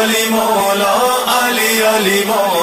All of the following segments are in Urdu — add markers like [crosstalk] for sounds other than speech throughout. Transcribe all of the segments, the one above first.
علی مولا علی علی مولا۔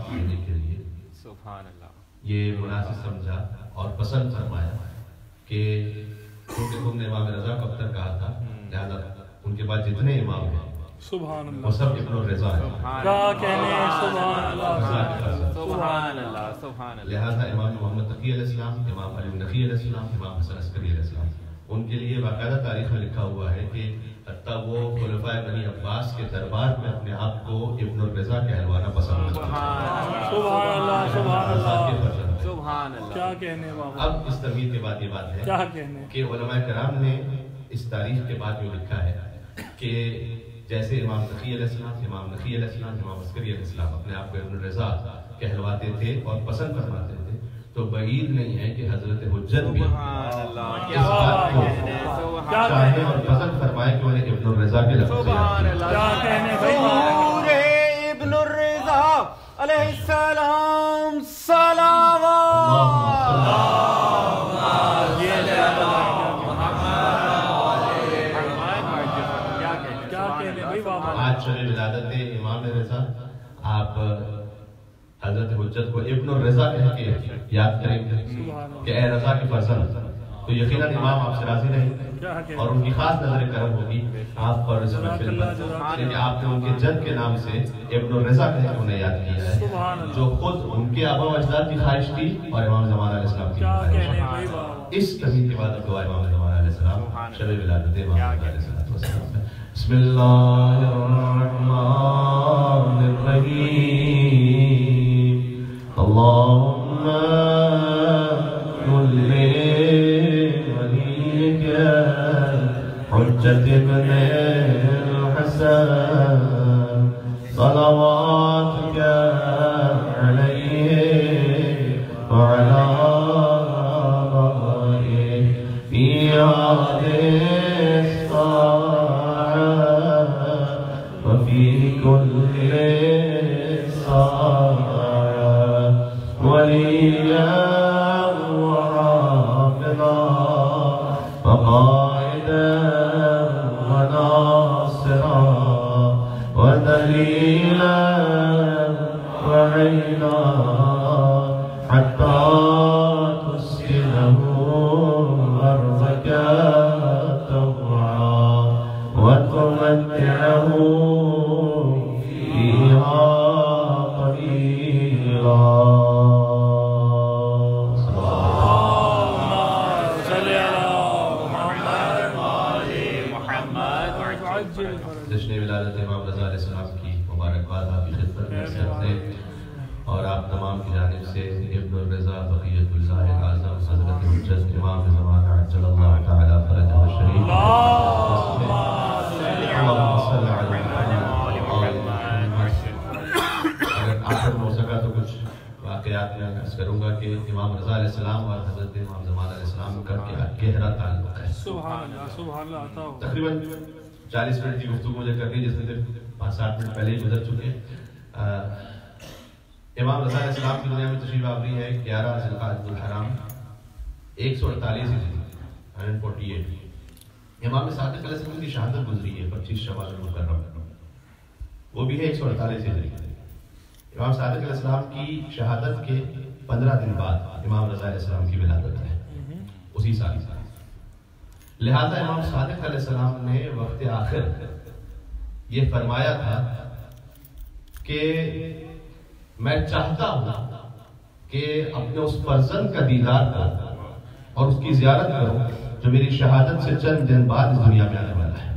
جواب دینے کے لیے۔ سبحان اللہ یہ مناسب سمجھا اور پسند فرمایا کہ کیونکہ تم نے امام رضا کو ابتر کہا تھا لہذا ان کے بعد جتنے امام ہیں سبحان وہ اللہ سب ابن الرضا ہیں۔ سبحان کیا کہنے سبحان اللہ رضا۔ سبحان اللہ سبحان اللہ لہذا امام محمد تقی علیہ السلام امام علی نقی علیہ السلام امام حسن عسکری علیہ السلام۔ ان کے لیے باقاعدہ تاریخ میں لکھا ہوا ہے کہ حتیٰ وہ خلفۂ بنی عباس کے دربار میں اپنے آپ کو ابن الرضا کہلوانا پسند کرتے ہیں۔ سبحان اللہ سبحان رضا کے اللہ فرزند ہیں۔ سبحان اللہ۔ کیا کہنے بابا اب اس تمہید کے بعد یہ بات ہے کیا کہنے؟ کہ علماء کرام نے اس تاریخ کے بعد جو لکھا ہے کہ جیسے امام نقی علیہ السلام امام نقی علیہ السلام امام عسکری علیہ السلام اپنے آپ کو ابن الرضا کہلواتے تھے اور پسند فرماتے تھے۔ تو بعید نہیں ہے کہ حضرت حجت بھی اس کیا بات کو چاہے اور پسند فرمائے کہ انہیں ابن الرضا کے لفظ حضور ابن الرضا علیہ السلام بابا آج شب ولادت امام رضا آپ حضرت حجت کو ابن الرضا کہہ کے یاد کریں کہ اے رضا کے فرزند تو یقیناً امام آپ سے راضی کہنے اور ان کی خاص نظر کرم ہوگی آپ پر خدمت کہ آپ نے ان کے جد کے نام سے ابن الرضا کہہ کے انہیں یاد کیا ہے جو خود ان کے آبا و اجداد کی خواہش تھی اور امام زمان علیہ السلام کی خواہش اس کمی کے بعد دعا امام زمان علیہ السلام شب ولادت امام علیہ السلام۔ بسم اللہ الرحمن الرحیم۔ اللهم كن وليك حجة ابن الحسن صلواتك ودليلا لہذا امام صادق علیہ السلام نے وقت آخر یہ فرمایا تھا کہ میں چاہتا ہوں کہ اپنے اس فرزند کا دیدار کروں اور اس کی زیارت کروں جو میری شہادت سے چند دن بعد اس دنیا میں آنے والا ہے۔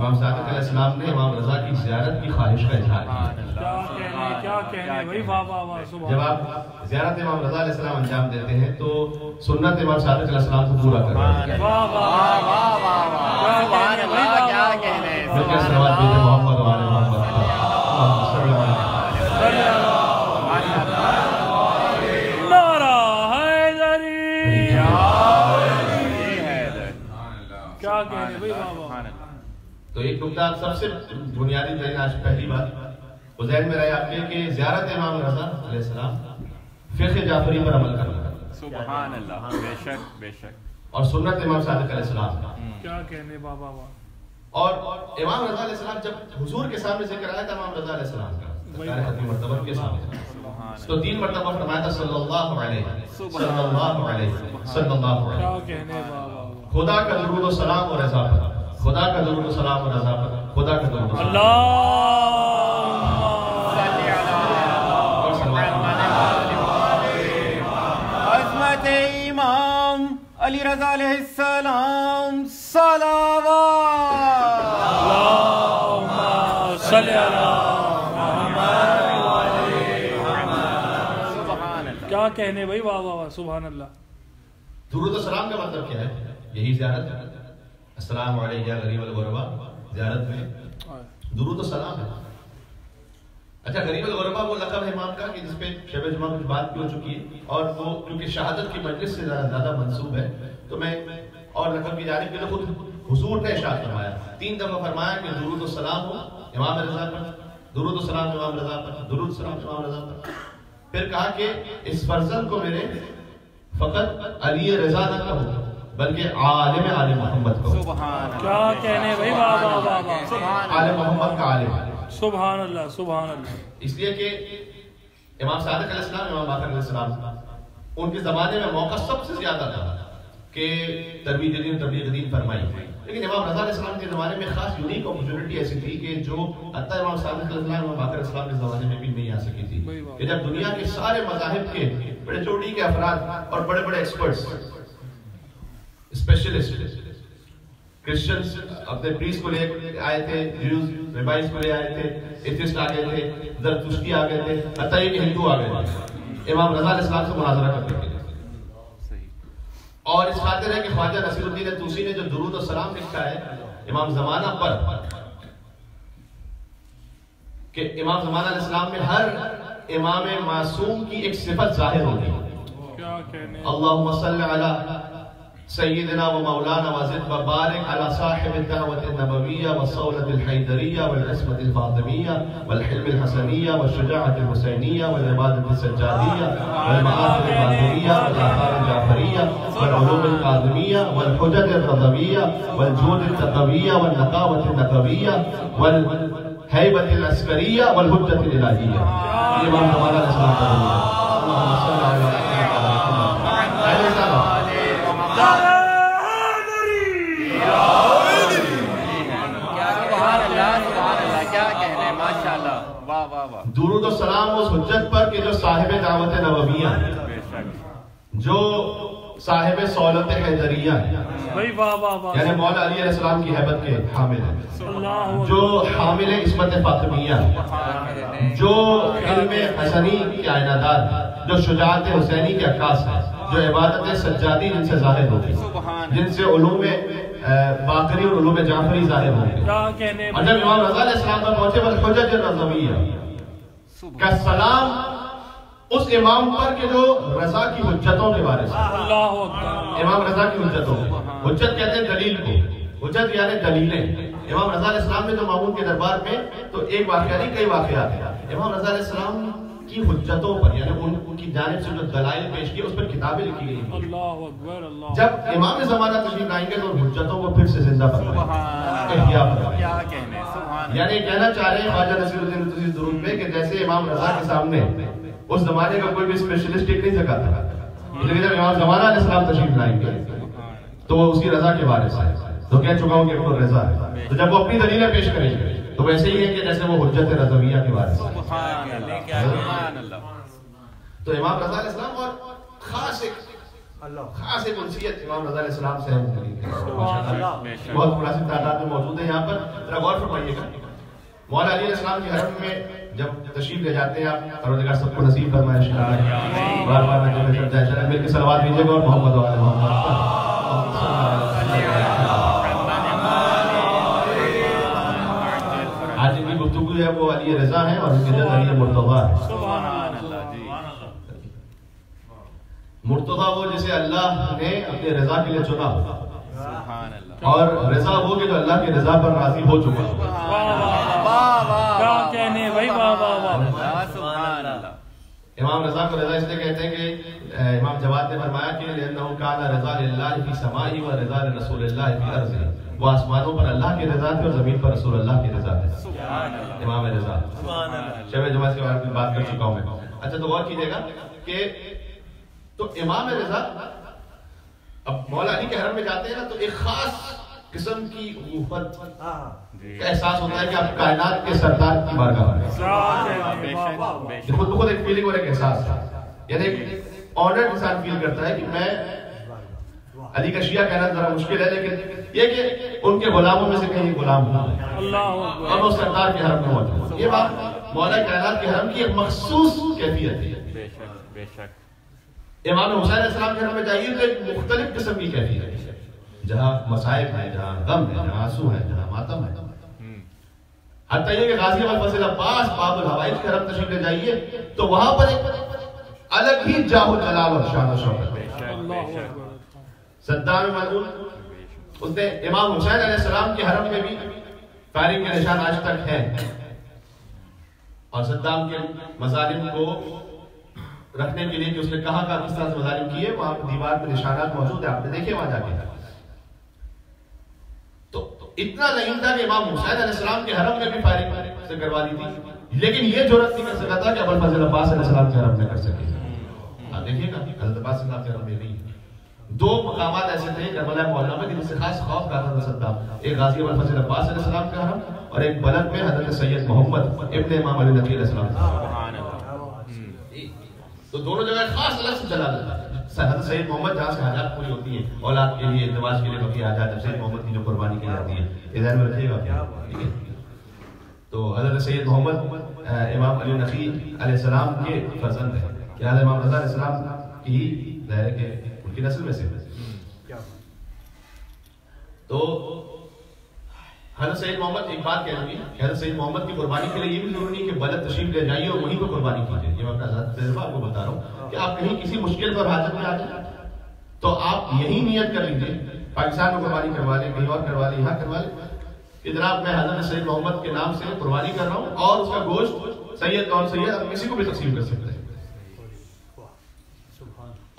امام صادق علیہ السلام نے امام رضا کی زیارت کی خواہش کا اظہار کیا جب آپ زیارت امام رضا علیہ السلام انجام دیتے ہیں تو سنت امام صادق علیہ السلام کو پورا کرنا ہے واہ تو ایک نکتہ سب سے بنیادی ترین آج پہلی بات وہ ذہن میں رہے آپ کے کہ زیارت امام رضا علیہ السلام فقہ جعفری پر عمل کرنا سبحان اللہ بے شک بے شک۔ اور سنت امام صادق علیہ السلام۔ کیا کہنے واہ واہ واہ اور امام رضا علیہ السلام جب حضور کے سامنے ذکر آیا تھا امام رضا علیہ السلام کا۔ سرکار حتمی مرتبہ کے سامنے۔ تو تین مرتبہ فرمایا تھا صلی اللہ علیہ صلی اللہ علیہ صلی اللہ علیہ کیا کہنے واہ واہ واہ خدا کا درود و سلام اور رضا پر۔ خدا کا درود و سلام اور رضا پر خدا کا درود و سلام۔ اللہ! عظمت امام علی رضا علیہ السلام صلوات۔ اللہم صلی اللہ سبحان اللہ۔ کیا کہنے بھائی؟ واہ واہ واہ سبحان اللہ۔ درود و سلام کا مطلب کیا ہے؟ یہی زیارت۔ ہے السلام علیکم غریب الغربا، زیارت میں۔ درود و سلام ہے۔ اچھا غریب الغربا وہ لقب ہے امام کا کہ جس پہ شب جمعہ کچھ بات بھی ہو چکی ہے اور وہ کیونکہ شہادت کی مجلس سے زیادہ منسوب ہے، تو میں اور لقب کی جانب کے لیے خود حضور نے ارشاد فرمایا۔ تین دفعہ فرمایا کہ درود و سلام ہو امام رضا پر، درود و سلام امام رضا پر، درود سلام امام رضا پر۔ پھر کہا کہ اس فرزند کو میرے فقط علی رضا نہ کہو۔ بلکہ عالم عالم محمد سبحان اللہ۔ کیا کہنے بھائی؟ واہ واہ واہ واہ۔ عالم محمد کا عالم۔ سبحان اللہ سبحان اللہ۔ اس لیے کہ امام صادق علیہ السلام امام باقر علیہ السلام ان کے زمانے میں موقع سب سے زیادہ تھا کہ تربیت دین تبلیغ دین فرمائی۔ لیکن امام رضا علیہ السلام کے زمانے میں خاص یونیک اپرچونٹی ایسی تھی کہ جو حتیٰ امام صادق علیہ السلام امام باقر علیہ السلام کے زمانے میں بھی نہیں آ سکی تھی۔ کہ جب دنیا کے سارے مذاہب کے بڑے چوٹی کے افراد اور بڑے بڑے ایکسپرٹس اسپیشلسٹ کرسچنز اپنے پریس کو لے آئے تھے جیوز ریبائز کو لے آئے تھے ایتھسٹ آ گئے تھے زرتشتی آ گئے تھے حتیٰ کہ ہندو آ گئے تھے۔ امام رضا علیہ السلام سے مناظرہ کرتے تھے۔ اور اس خاطر ہے کہ خواجہ نصیر الدین توسی نے جو درود و سلام لکھا ہے امام زمانہ پر کہ امام زمانہ علیہ السلام میں ہر امام معصوم کی ایک صفت ظاہر ہوگی۔ کیا کہنے اللهم صل على سيدنا ومولانا وزد وبارك على صاحب الدعوة النبوية والصولة الحيدرية والعصمة الفاطمية والحلم الحسنية والشجاعة الحسينية والعبادة السجادية والمآثر الباطنية والآثار الجعفرية والعلوم القادمية والحجج الرضوية والجود التقوية والنقاوة النقوية والهيبة العسكرية والهجة الإلهية. اللهم صل على درود و سلام اس حجت پر کہ جو صاحب دعوت نبویہ ہیں بے شک جو صاحب سہولت حیدریہ ہیں۔ بھائی واہ واہ واہ۔ یعنی مولا علی علیہ السلام کی حیبت کے حامل ہیں۔ جو حامل عصمت فاطمیہ ہیں۔ جو علم حسنی کے آئینہ دار ہیں۔ جو شجاعت حسینی کے عکاس ہیں۔ جو عبادت سجادی جن سے ظاہر ہوگی جن سے علوم باقری اور علوم جعفری ظاہر ہوگی کہنے اور جب امام رضا علیہ السلام پر پہنچے والحجج الرضویہ کا سلام اس امام پر کہ جو رضا کی حجتوں کے بارے سے۔ اللہ اکبر۔ امام رضا کی حجتوں کو حجت کہتے ہیں دلیل کو۔ حجت یعنی دلیلیں۔ امام رضا علیہ السلام نے جو مامون کے دربار میں تو ایک واقعہ نہیں کئی واقعات ہیں۔ امام رضا علیہ السلام کی حجتوں پر یعنی ان کی جانب سے جو دلائل پیش کی اس پر کتابیں لکھی گئی ہیں۔ اللہ اکبر اللہ جب امام زمانہ تشریف لائیں گے تو حجتوں کو پھر سے زندہ فرمائیں۔ سبحان احیا اللہ فرمائیں۔ کیا کہنے سبحان یعنی کہنا چاہ رہے ہیں خواجہ نصیر الدین درود میں کہ جیسے امام رضا کے سامنے اس زمانے کا کوئی بھی اسپیشلسٹ ٹک نہیں سکا۔ تھا لیکن جب امام زمانہ علیہ السلام تشریف لائیں گے تو وہ اس کی رضا کے بارے سے تو کہہ چکا ہوں کہ وہ رضا ہے۔ تو جب وہ اپنی دلیلیں پیش کریں گے تو ویسے ہی ہے کہ جیسے وہ حجت رضویہ کے بارے سے تو امام رضا علیہ السلام اور خاص ایک خاص ایک انسیت امام رضا علیہ السلام سے ہے بے شک بہت مناسب تعداد میں موجود ہے یہاں پر ذرا غور فرمائیے گا مولا علی علیہ السلام کے حرم میں جب تشریف لے جاتے ہیں آپ پروردگار سب کو نصیب فرمائے انشاءاللہ بار بار میں جب کرتا ہے مل کے صلوات دیجیے گا اور محمد و آل محمد آج کی گفتگو ہے وہ علی رضا ہے اور ان کے جد علی مرتضی ہے سبحان سبحان اللہ اللہ جی مرتضی وہ جسے اللہ نے اپنے رضا کے لیے چنا ہو۔ سبحان اللہ۔ اور رضا وہ کہ جو اللہ کی رضا پر راضی ہو چکا ہو۔ واہ واہ واہ واہ کیا کہنے بھائی؟ واہ واہ واہ۔ اللہ سبحان اللہ۔ امام رضا کو رضا اس لیے کہتے ہیں کہ امام جواد نے فرمایا کہ لأنه كان رضا للہ فی سمائی و رضا لرسول اللہ فی ارضی وہ آسمانوں پر اللہ کی رضا تھی اور زمین پر رسول اللہ کی رضا تھی۔ سبحان اللہ۔ امام رضا۔ شب جمعہ کے بارے میں بات کر چکا ہوں میں۔ اچھا تو غور کیجیے گا کہ تو امام رضا اب مولا علی کے حرم میں جاتے ہیں نا تو ایک خاص قسم کی غفت کا احساس ہوتا ہے کہ آپ کائنات کے سردار کی بارگاہ میں خود بخود ایک فیلنگ اور ایک احساس ہے۔ یعنی ایک آنرڈ انسان فیل کرتا ہے کہ میں علی کا شیعہ کہنا ذرا مشکل ہے لیکن یہ کہ ان کے غلاموں میں سے کہیں غلام ہوں اللہ اور اکبر وہ سردار کے حرم میں موجود ہے یہ بات مولا کائنات کے حرم کی ایک مخصوص کیفیت ہے۔ بے شک بے شک۔ امام حسین علیہ السلام کے حرم میں جائیے تو ایک مختلف قسم کی کیفیت ہے۔ جہاں مصائب ہیں جہاں غم ہے جہاں آنسو ہیں جہاں ماتم ہے۔ ہم، حتیٰ یہ کہ غازی آباد فضل عباس باب الحوائج کے حرم تشریف لے جائیے تو وہاں پر ایک الگ ہی جاہ و جلال اور شان و شوکت ہے۔ صدام ملعون اس نے امام حسین علیہ السلام کے حرم میں بھی فائرنگ کے نشان آج تک ہیں۔ اور صدام کے مظالم کو رکھنے کے لیے کہ اس نے کہاں کہاں کس طرح سے مظالم کیے وہاں پہ دیوار پہ نشانات موجود ہیں، آپ نے دیکھے، وہاں جا کے۔ تو اتنا نہیں تھا کہ امام حسین علیہ السلام کے حرم میں بھی فائرنگ سے کروا دی تھی۔ لیکن یہ ضرورت نہیں کر سکا تھا کہ ابو فضل عباس علیہ السلام کے حرم میں کر سکے۔ آپ دیکھیے گا حضرت عباس علیہ السلام کے حرم میں نہیں۔ دو مقامات ایسے تھے، کربلا معلّہ میں، جن سے خاص خوف کہا تھا صدام، ایک غازی ابو فضل عباس علیہ السلام کا حرم اور ایک بلد میں حضرت سید محمد ابن امام علی نقی علیہ السلام۔ کا حرم تو دونوں جگہ خاص الگ سے چلا حضرت سید محمد جہاں سے حاجات پوری ہوتی ہیں اولاد کے لیے ازدواج کے لیے بقیہ حاجات جب سید محمد کی جو قربانی کی جاتی ہے یہ ذہن میں رکھیے گا ہے؟ تو حضرت سید محمد امام علی نقی علیہ السلام کے فرزند ہیں۔ کہ حضرت امام رضا علیہ السلام کی؟ ظاہر ہے کہ ان کی نسل میں سے۔ تو حضرت سید محمد، ایک بات کہہ رہی کہ حضرت سید محمد کی قربانی کے لیے یہ بھی ضروری نہیں کہ بلد تشریف لے جائیے اور وہیں پہ قربانی کیجیے یہ میں اپنا ذات تجربہ آپ کو بتا رہا ہوں کہ آپ کہیں کسی مشکل پر حاجت میں آ جائیں تو آپ یہی نیت کر لیجیے پاکستان میں قربانی کروا لیں، کہیں اور کروا لیں، یہاں کروا لیں۔ کہ جناب میں حضرت سید محمد کے نام سے قربانی کر رہا ہوں اور اس کا گوشت سید، کون سید، آپ کسی کو بھی تقسیم کر سکتے ہیں۔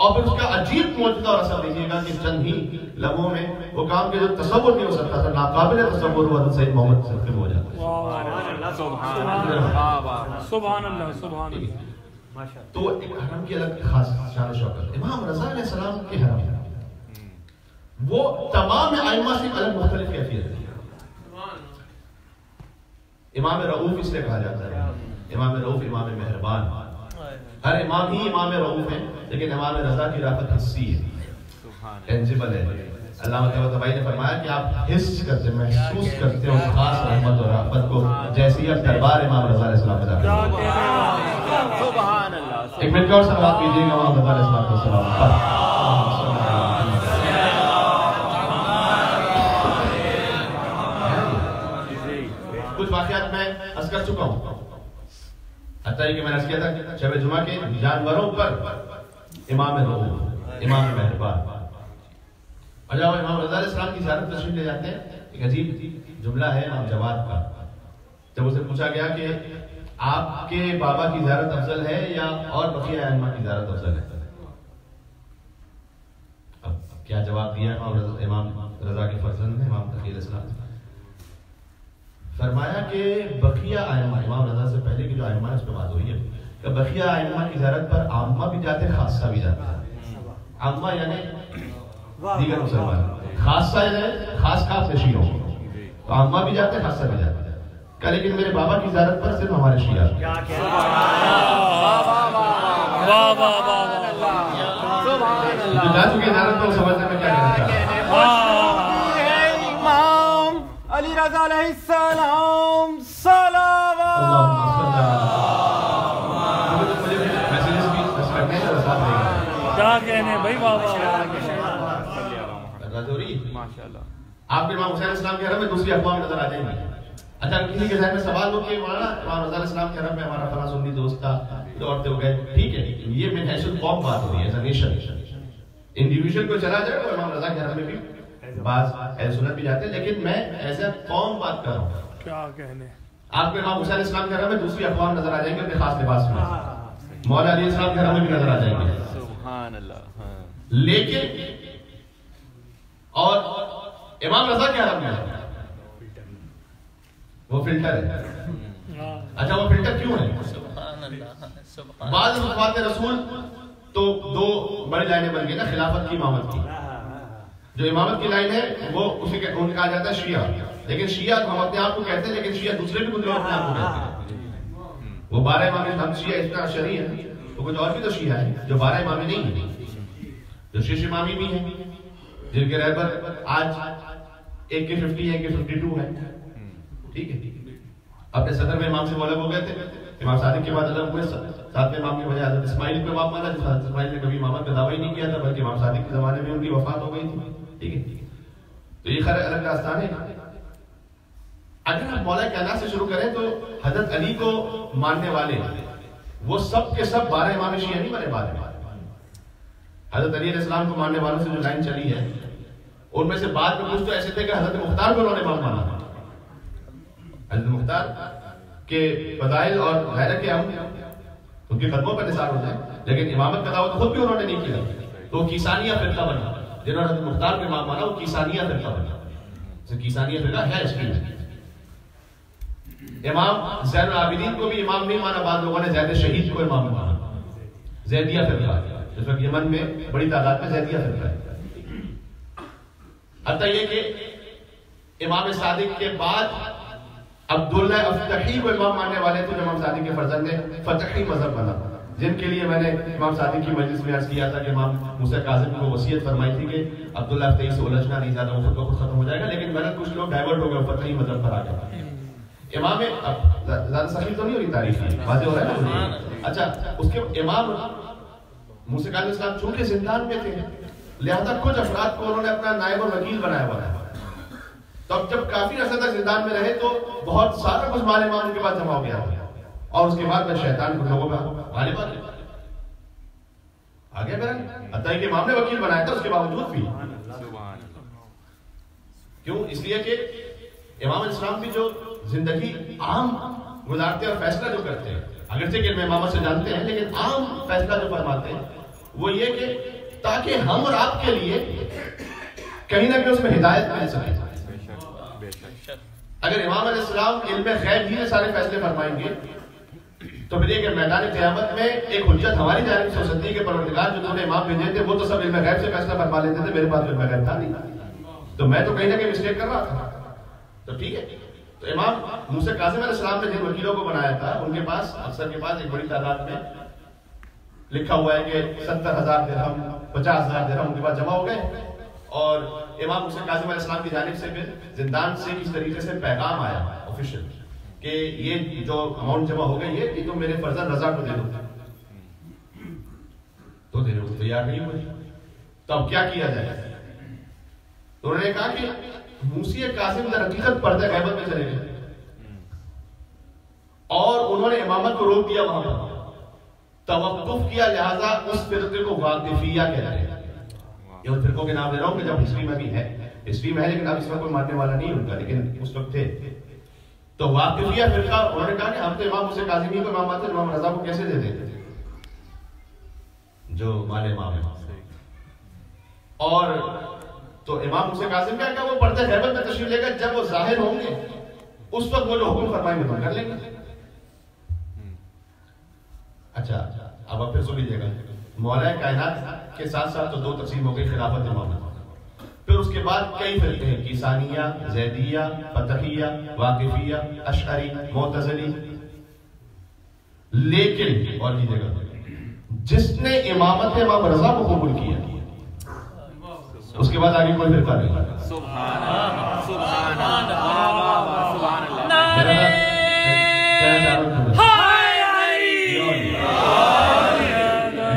اور پھر اس کا عجیب موجودہ اور اثر دیکھیے گا کہ چند ہی لمحوں میں وہ کام کے جو تصور نہیں ہو سکتا تھا ناقابل تصور وہ حضرت سید محمد ہو جاتا ہے۔ سبحان اللہ واہ واہ واہ سبحان اللہ سبحان ٹھیک اللہ۔ ہے؟ تو ایک حرم کی الگ خاص شان و شوکت۔ امام رضا علیہ السلام کے حرم وہ تمام ائمہ سے الگ مختلف کیفیت ہے۔ امام رعوف اس لیے کہا جاتا ہے۔ امام رعوف امام مہربان۔ ہر امام ہی امام رعوف ہے لیکن امام رضا کی رافت حسی ہے۔ ٹینجیبل ہے۔ علامہ طبعی نے فرمایا کہ آپ حس کرتے محسوس کرتے ہو خاص رحمت اور رحمت کو جیسی اب دربار امام رضا علیہ السلام اللہ اللہ ایک منٹ اور سلامات کیجیے گا امام رضا علیہ السلام پر کچھ واقعات میں عرض کر چکا ہوں۔ حتیٰ کہ میں نے عرض کیا تھا شب جمعہ کے جانوروں پر امام روح امام مہربان۔ اور جب امام رضا علیہ السلام کی زیارت تشریف لے جاتے ہیں۔ ایک عجیب جملہ ہے امام جواد کا۔ جب اسے پوچھا گیا کہ آپ کے بابا کی زیارت افضل ہے یا اور بقیہ ائمہ کی زیارت افضل ہے؟ اب کیا جواب دیا امام رضا, امام رضا کے فرزند ہیں امام تقی علیہ السلام فرمایا کہ بقیہ ائمہ امام رضا سے پہلے کی جو ائمہ ہے اس پہ بات ہوئی ہے کہ بقیہ ائمہ کی زیارت پر عامہ بھی جاتے خاصہ بھی جاتے ہیں۔ عامہ یعنی دیگر مسلمان۔ خاصہ یعنی خاص خاص سے شیعوں تو عامہ بھی جاتے ہیں خاصہ بھی جاتے۔ ہیں کہ لیکن میرے بابا کی زیارت پر صرف ہمارے شیعہ۔ آتے ہیں۔ واہ واہ واہ واہ جو جا چکے ہیں زیارت پر وہ ساتھ رہے گا کیا کہنے بھائی آپ کے امام حسین علیہ السلام کے حرم میں دوسری اقوام نظر آ جائیں گی اچھا کسی کے ذہن میں سوال ہو کہ مولانا امام رضا علیہ السلام کے حرم میں ہمارا فلاں سنی دوست تھا دوڑتے ہو گئے ٹھیک ہے یہ میں حیثیت قوم بات ہو رہی ہے ایز نیشن کو چلا جائے تو امام رضا کے حرم میں بھی بعض اہل سنت بھی جاتے ہیں لیکن میں ایز اے قوم بات کر رہا ہوں۔ کیا کہنے؟ آپ کو امام حسین علیہ السلام کے میں دوسری اقوام نظر آ جائیں گے اپنے خاص لباس میں۔ مولا علی السلام کے میں بھی نظر آ جائیں گے۔ سبحان اللہ ہاں۔ لیکن اور امام رضا کے حرم میں وہ فلٹر ہے۔ ہاں۔ اچھا وہ فلٹر کیوں ہے؟ بعض وفات رسول تو دو بڑی لائنیں بن گئی نا خلافت کی امامت کی۔ جو امامت کی لائن ہے، وہ اسے کہ- ان کہا جاتا ہے شیعہ۔ لیکن شیعہ ہم اپنے آپ کو کہتے ہیں، لیکن شیعہ دوسرے بھی کچھ لوگ اپنے آپ کو کہتے ہیں۔ وہ بارہ امام ہم شیعہ اس اتنا شریع ہے تو کچھ اور بھی تو شیعہ ہے جو بارہ امامی نہیں ہے جو شیش امامی بھی ہیں، جن کے رہبر آج ایک کے ففٹی ہے ایک کے ففٹی ٹو ہے ٹھیک ہے۔ اپنے صدر میں امام سے مولب ہو گئے تھے۔ امام صادق کے بعد الگ ہوئے۔ ساتھ میں امام کی وجہ حضرت اسماعیل پہ باپ مانا جس حضرت اسماعیل نے کبھی امامت کا دعویٰ ہی نہیں کیا تھا، بلکہ امام صادق کے زمانے میں ان کی وفات ہو گئی تھی۔ ٹھیک ہے تو یہ خیر الگ داستان ہے۔ اگر ہم مولا کائنات سے شروع کریں تو حضرت علی کو ماننے والے، وہ سب کے سب بارہ امام شیعہ نہیں بنے بارہ حضرت علی علیہ السلام کو ماننے والوں سے جو لائن چلی ہے، ان میں سے بعد میں کچھ تو ایسے تھے کہ حضرت مختار کو انہوں نے امام مانا۔ حضرت مختار کے فضائل اور غیرت کے ہم، ان کے قدموں پر نثار ہوتے ہیں لیکن امامت کا دعوت خود بھی انہوں نے نہیں کیا۔ تو کیسانیہ فرقہ بنا۔ جنہوں نے حضرت مختار کو امام مانا وہ کیسانیہ فرقہ بنا کیسانیہ فرقہ ہے اس کی امام زین العابدین کو بھی امام نہیں مانا، بعض لوگوں نے زید شہید کو امام مانا۔ زیدیہ فرقہ جس وقت یمن میں بڑی تعداد میں زیدیہ فرقہ ہے۔ حتیٰ یہ کہ امام صادق کے بعد عبداللہ افتحی کو امام ماننے والے تھے امام صادق کے فرزند نے فتحی مذہب بنا جن کے لیے میں نے امام صادق کی مجلس میں عرض کیا تھا کہ امام موسیٰ کاظم کو وصیت فرمائی تھی کہ عبداللہ افتحی سے الجھنا نہیں، زیادہ وہ خود بخود ختم ہو جائے گا، لیکن میں نے کچھ لوگ ڈائیورٹ ہو گئے فتحی مذہب مطلب پر آ گئے۔ امام اب زیادہ سخی تو نہیں ہو تاریخ کی؟ واضح ہو رہا ہے نا؟ اچھا اس کے امام موسیٰ کاظم اسلام چونکہ زندان میں تھے، لہذا کچھ افراد کو انہوں نے اپنا نائب اور وکیل بنایا ہوا ہے تو اب جب کافی عرصہ تک زندان میں رہے تو بہت سارا کچھ مال امام ان کے پاس جمع ہو گیا۔ اور اس کے بعد میں شیطان کو لوگوں کا غالب آ گیا آگے میرا حتیٰ کہ امام نے وکیل بنایا تھا اس کے باوجود بھی۔ کیوں؟ اس لیے کہ امام اسلام بھی جو زندگی عام گزارتے اور فیصلہ جو کرتے ہیں، اگرچہ کہ علم امامت سے جانتے ہیں، لیکن عام فیصلہ جو فرماتے ہیں، وہ یہ کہ تاکہ ہم اور آپ کے لیے کہیں نہ کہیں اس میں ہدایت مل سکے۔ اگر امام علیہ السلام علم غیب ہی سارے فیصلے فرمائیں گے تو پھر یہ کہ میدان قیامت میں ایک حجت ہماری جانب سے ہو سکتی ہے کہ پروردگار جو انہوں نے امام بھیجے تھے وہ تو سب علم غیب سے فیصلہ فرما لیتے تھے، میرے پاس علم غیب تھا نہیں۔ تو میں تو کہیں نہ کہیں مسٹیک کر رہا تھا۔ تو ٹھیک ہے۔ تو امام موسیٰ کاظم علیہ السلام نے جن وکیلوں کو بنایا تھا، ان کے پاس اکثر کے پاس ایک بڑی تعداد میں لکھا ہوا ہے کہ ستر ہزار درہم، پچاس ہزار درہم ان کے پاس جمع ہو گئے۔ اور امام حسین کاظم علیہ السلام کی جانب سے پھر زندان سے کس طریقے سے پیغام آیا آفیشل کہ یہ جو اماؤنٹ جمع ہو گئی ہے یہ تو میرے فرزند رضا کو دے دو۔ تو دینے کو تیار نہیں ہوئے۔ تو اب کیا کیا جائے؟ تو انہوں نے کہا کہ موسی کاظم در حقیقت پردہ غیبت میں چلے گئے۔ اور انہوں نے امامت کو روک دیا وہاں پر۔ توقف کیا، لہذا اس فرقے کو واقفیہ کہتے ہیں۔ یہ ان فرقوں کے نام لے رہا ہوں کہ جب ہسٹری میں بھی ہے۔ ہسٹری میں ہے، لیکن اب اس میں کوئی ماننے والا نہیں ان کا، لیکن اس وقت تھے۔ تو واقفیہ فرقہ؟ انہوں نے کہا کہ ہم تو امام حسین کاظمی کو امام آتے امام رضا کو کیسے دے دیتے جو مال امام ہے اور تو امام حسین کاظم کیا کہ وہ پردہ غیبت میں تشریف لے کر جب وہ ظاہر ہوں گے، اس وقت وہ جو حکم فرمائیں گے کر لیں گے۔ اچھا اب آپ پھر سن لیجیے گا۔ مولا کائنات کے ساتھ ساتھ تو دو تقسیم ہو گئی، خلافت امامت پھر اس کے بعد کئی فرقے ہیں کیسانیہ زیدیہ فتحیہ واقفیہ اشعری معتزلی۔ لیکن اور گا جس نے امامت امام رضا کو قبول کیا اس کے بعد آگے کوئی فرقہ نہیں۔ سبحان اللہ سبحان اللہ سبحان اللہ؟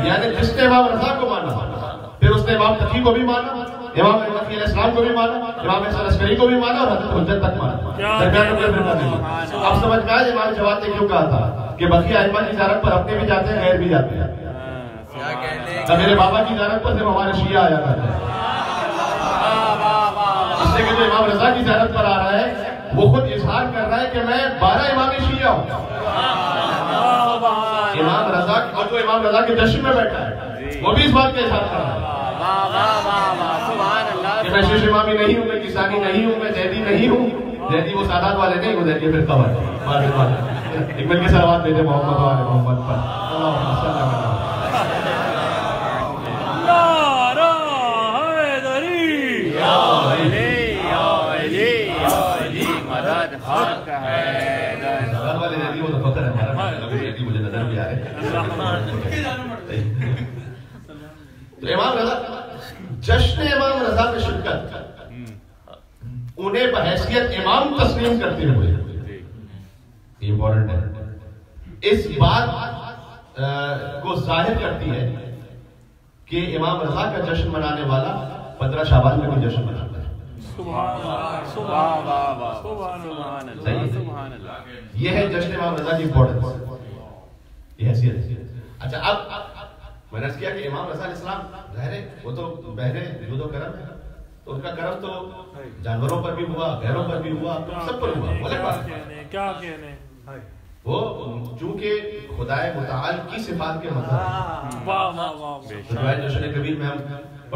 یعنی جس نے امام رضا کو مانا پھر اس نے امام تقی کو بھی مانا۔ امام رفیع علیہ السلام کو بھی مانا امام حسن عسکری کو بھی مانا اور حضرت حجت تک مانا درمیان میں کوئی فرقہ نہیں اب سمجھ میں آیا امام جواد نے کیوں کہا تھا کہ بقیہ ائمہ کی زیارت پر اپنے بھی جاتے ہیں غیر بھی جاتے ہیں تب میرے بابا کی زیارت پر صرف ہمارے شیعہ آیا کرتے ہیں واہ اس لیے کہ جو امام رضا کی زیارت پر آ رہا ہے وہ خود اظہار کر رہا ہے کہ میں بارہ امام شیعہ ہوں امام رضا اور جو امام رضا کے جشن میں بیٹھا ہے وہ بھی اس بات کا اظہار کر رہا ہے میں شیش امامی نہیں ہوں میں کسانی نہیں ہوں میں زیدی نہیں ہوں زیدی وہ سادات والے نہیں وہ زیدی فرقہ والے کے سلوات محمد والے محمد پر اللہم صلی اللہ فخر ہے نظر بھی آ رہے تو امام رضا جشن امام رضا میں شرکت۔ انہیں بحیثیت امام تسلیم کرتے ہوئے۔ یہ امپورٹنٹ ہے۔ اس بات کو ظاہر کرتی ہے کہ امام رضا کا جشن منانے والا پندرہ شعبان میں بھی جشن مناتا ہے۔ سبحان اللہ سبحان اللہ یہ ہے جشن امام رضا کی امپورٹنس یہ حیثیت۔ اچھا اب میں نے کیا کہ امام رضا علیہ السلام ظاہر ہے وہ تو بہرے جود و کرم ہے تو ان کا کرم تو جانوروں پر بھی ہوا غیروں پر بھی ہوا سب پر ہوا بولے بات۔ کیا کہنے؟ وہ چونکہ خدائے متعال کی صفات کے مطلب واہ واہ واہ روایت جشن کبیر میں ہم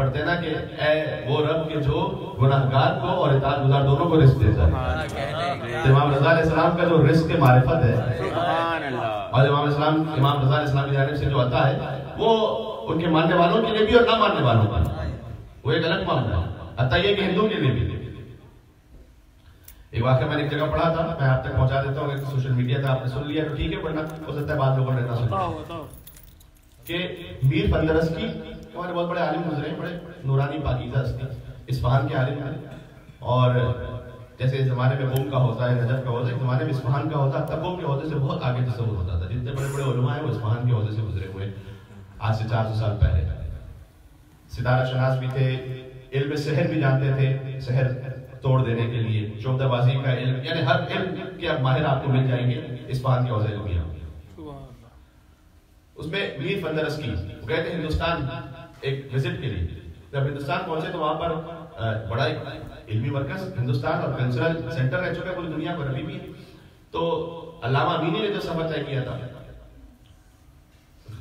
پڑھتے ہیں نا کہ اے وہ رب کے جو گناہگار کو اور اطاعت گزار دونوں کو رزق دیتا ہے امام رضا علیہ السلام کا جو رزق معرفت ہے اور امام اسلام امام رضا علیہ السلام کی جانب سے جو آتا ہے وہ ان کے ماننے والوں کے لیے بھی اور نہ ماننے والوں کے لیے۔ وہ ایک الگ معاملہ ہے۔ حتیٰ یہ کہ ہندو کے لیے بھی۔ ایک واقعہ میں نے ایک جگہ پڑھا تھا میں آپ تک پہنچا دیتا ہوں اگر سوشل میڈیا تھا آپ نے سن لیا تو ٹھیک ہے ورنہ ہو سکتا ہے بعد لوگوں نے نہ بتاؤ بتاؤ کہ میر پندرس کی ہمارے بہت بڑے عالم گزرے ہیں بڑے نورانی پاکیزہ ہستی اصفہان کے عالم ہیں۔ اور جیسے زمانے میں قوم کا ہوتا ہے نجف کا ہوتا ہے زمانے میں اصفہان کا ہوتا ہے تب قوم کے عہدے سے بہت آگے تصور ہوتا تھا۔ جتنے بڑے بڑے علماء ہیں وہ اصفہان کے عہدے سے گزرے ہوئے۔ ہیں آج سے چار سو سال پہلے۔ ستارہ شناس بھی تھے علم سحر بھی جانتے تھے سحر توڑ دینے کے لیے۔ شعبدہ بازی کا علم یعنی ہر علم کے ماہر آپ کو مل جائیں گے اصفہان کے عہدے میں اس میں میر فندرس کی وہ گئے تھے ہندوستان ایک وزٹ کے لیے۔ جب ہندوستان پہنچے تو وہاں پر بڑا ایک علمی مرکز، ہندوستان اور کلچرل سینٹر رہ چکا ہے پوری دنیا پر ابھی بھی تو علامہ امینی نے جو سفر طے کیا تھا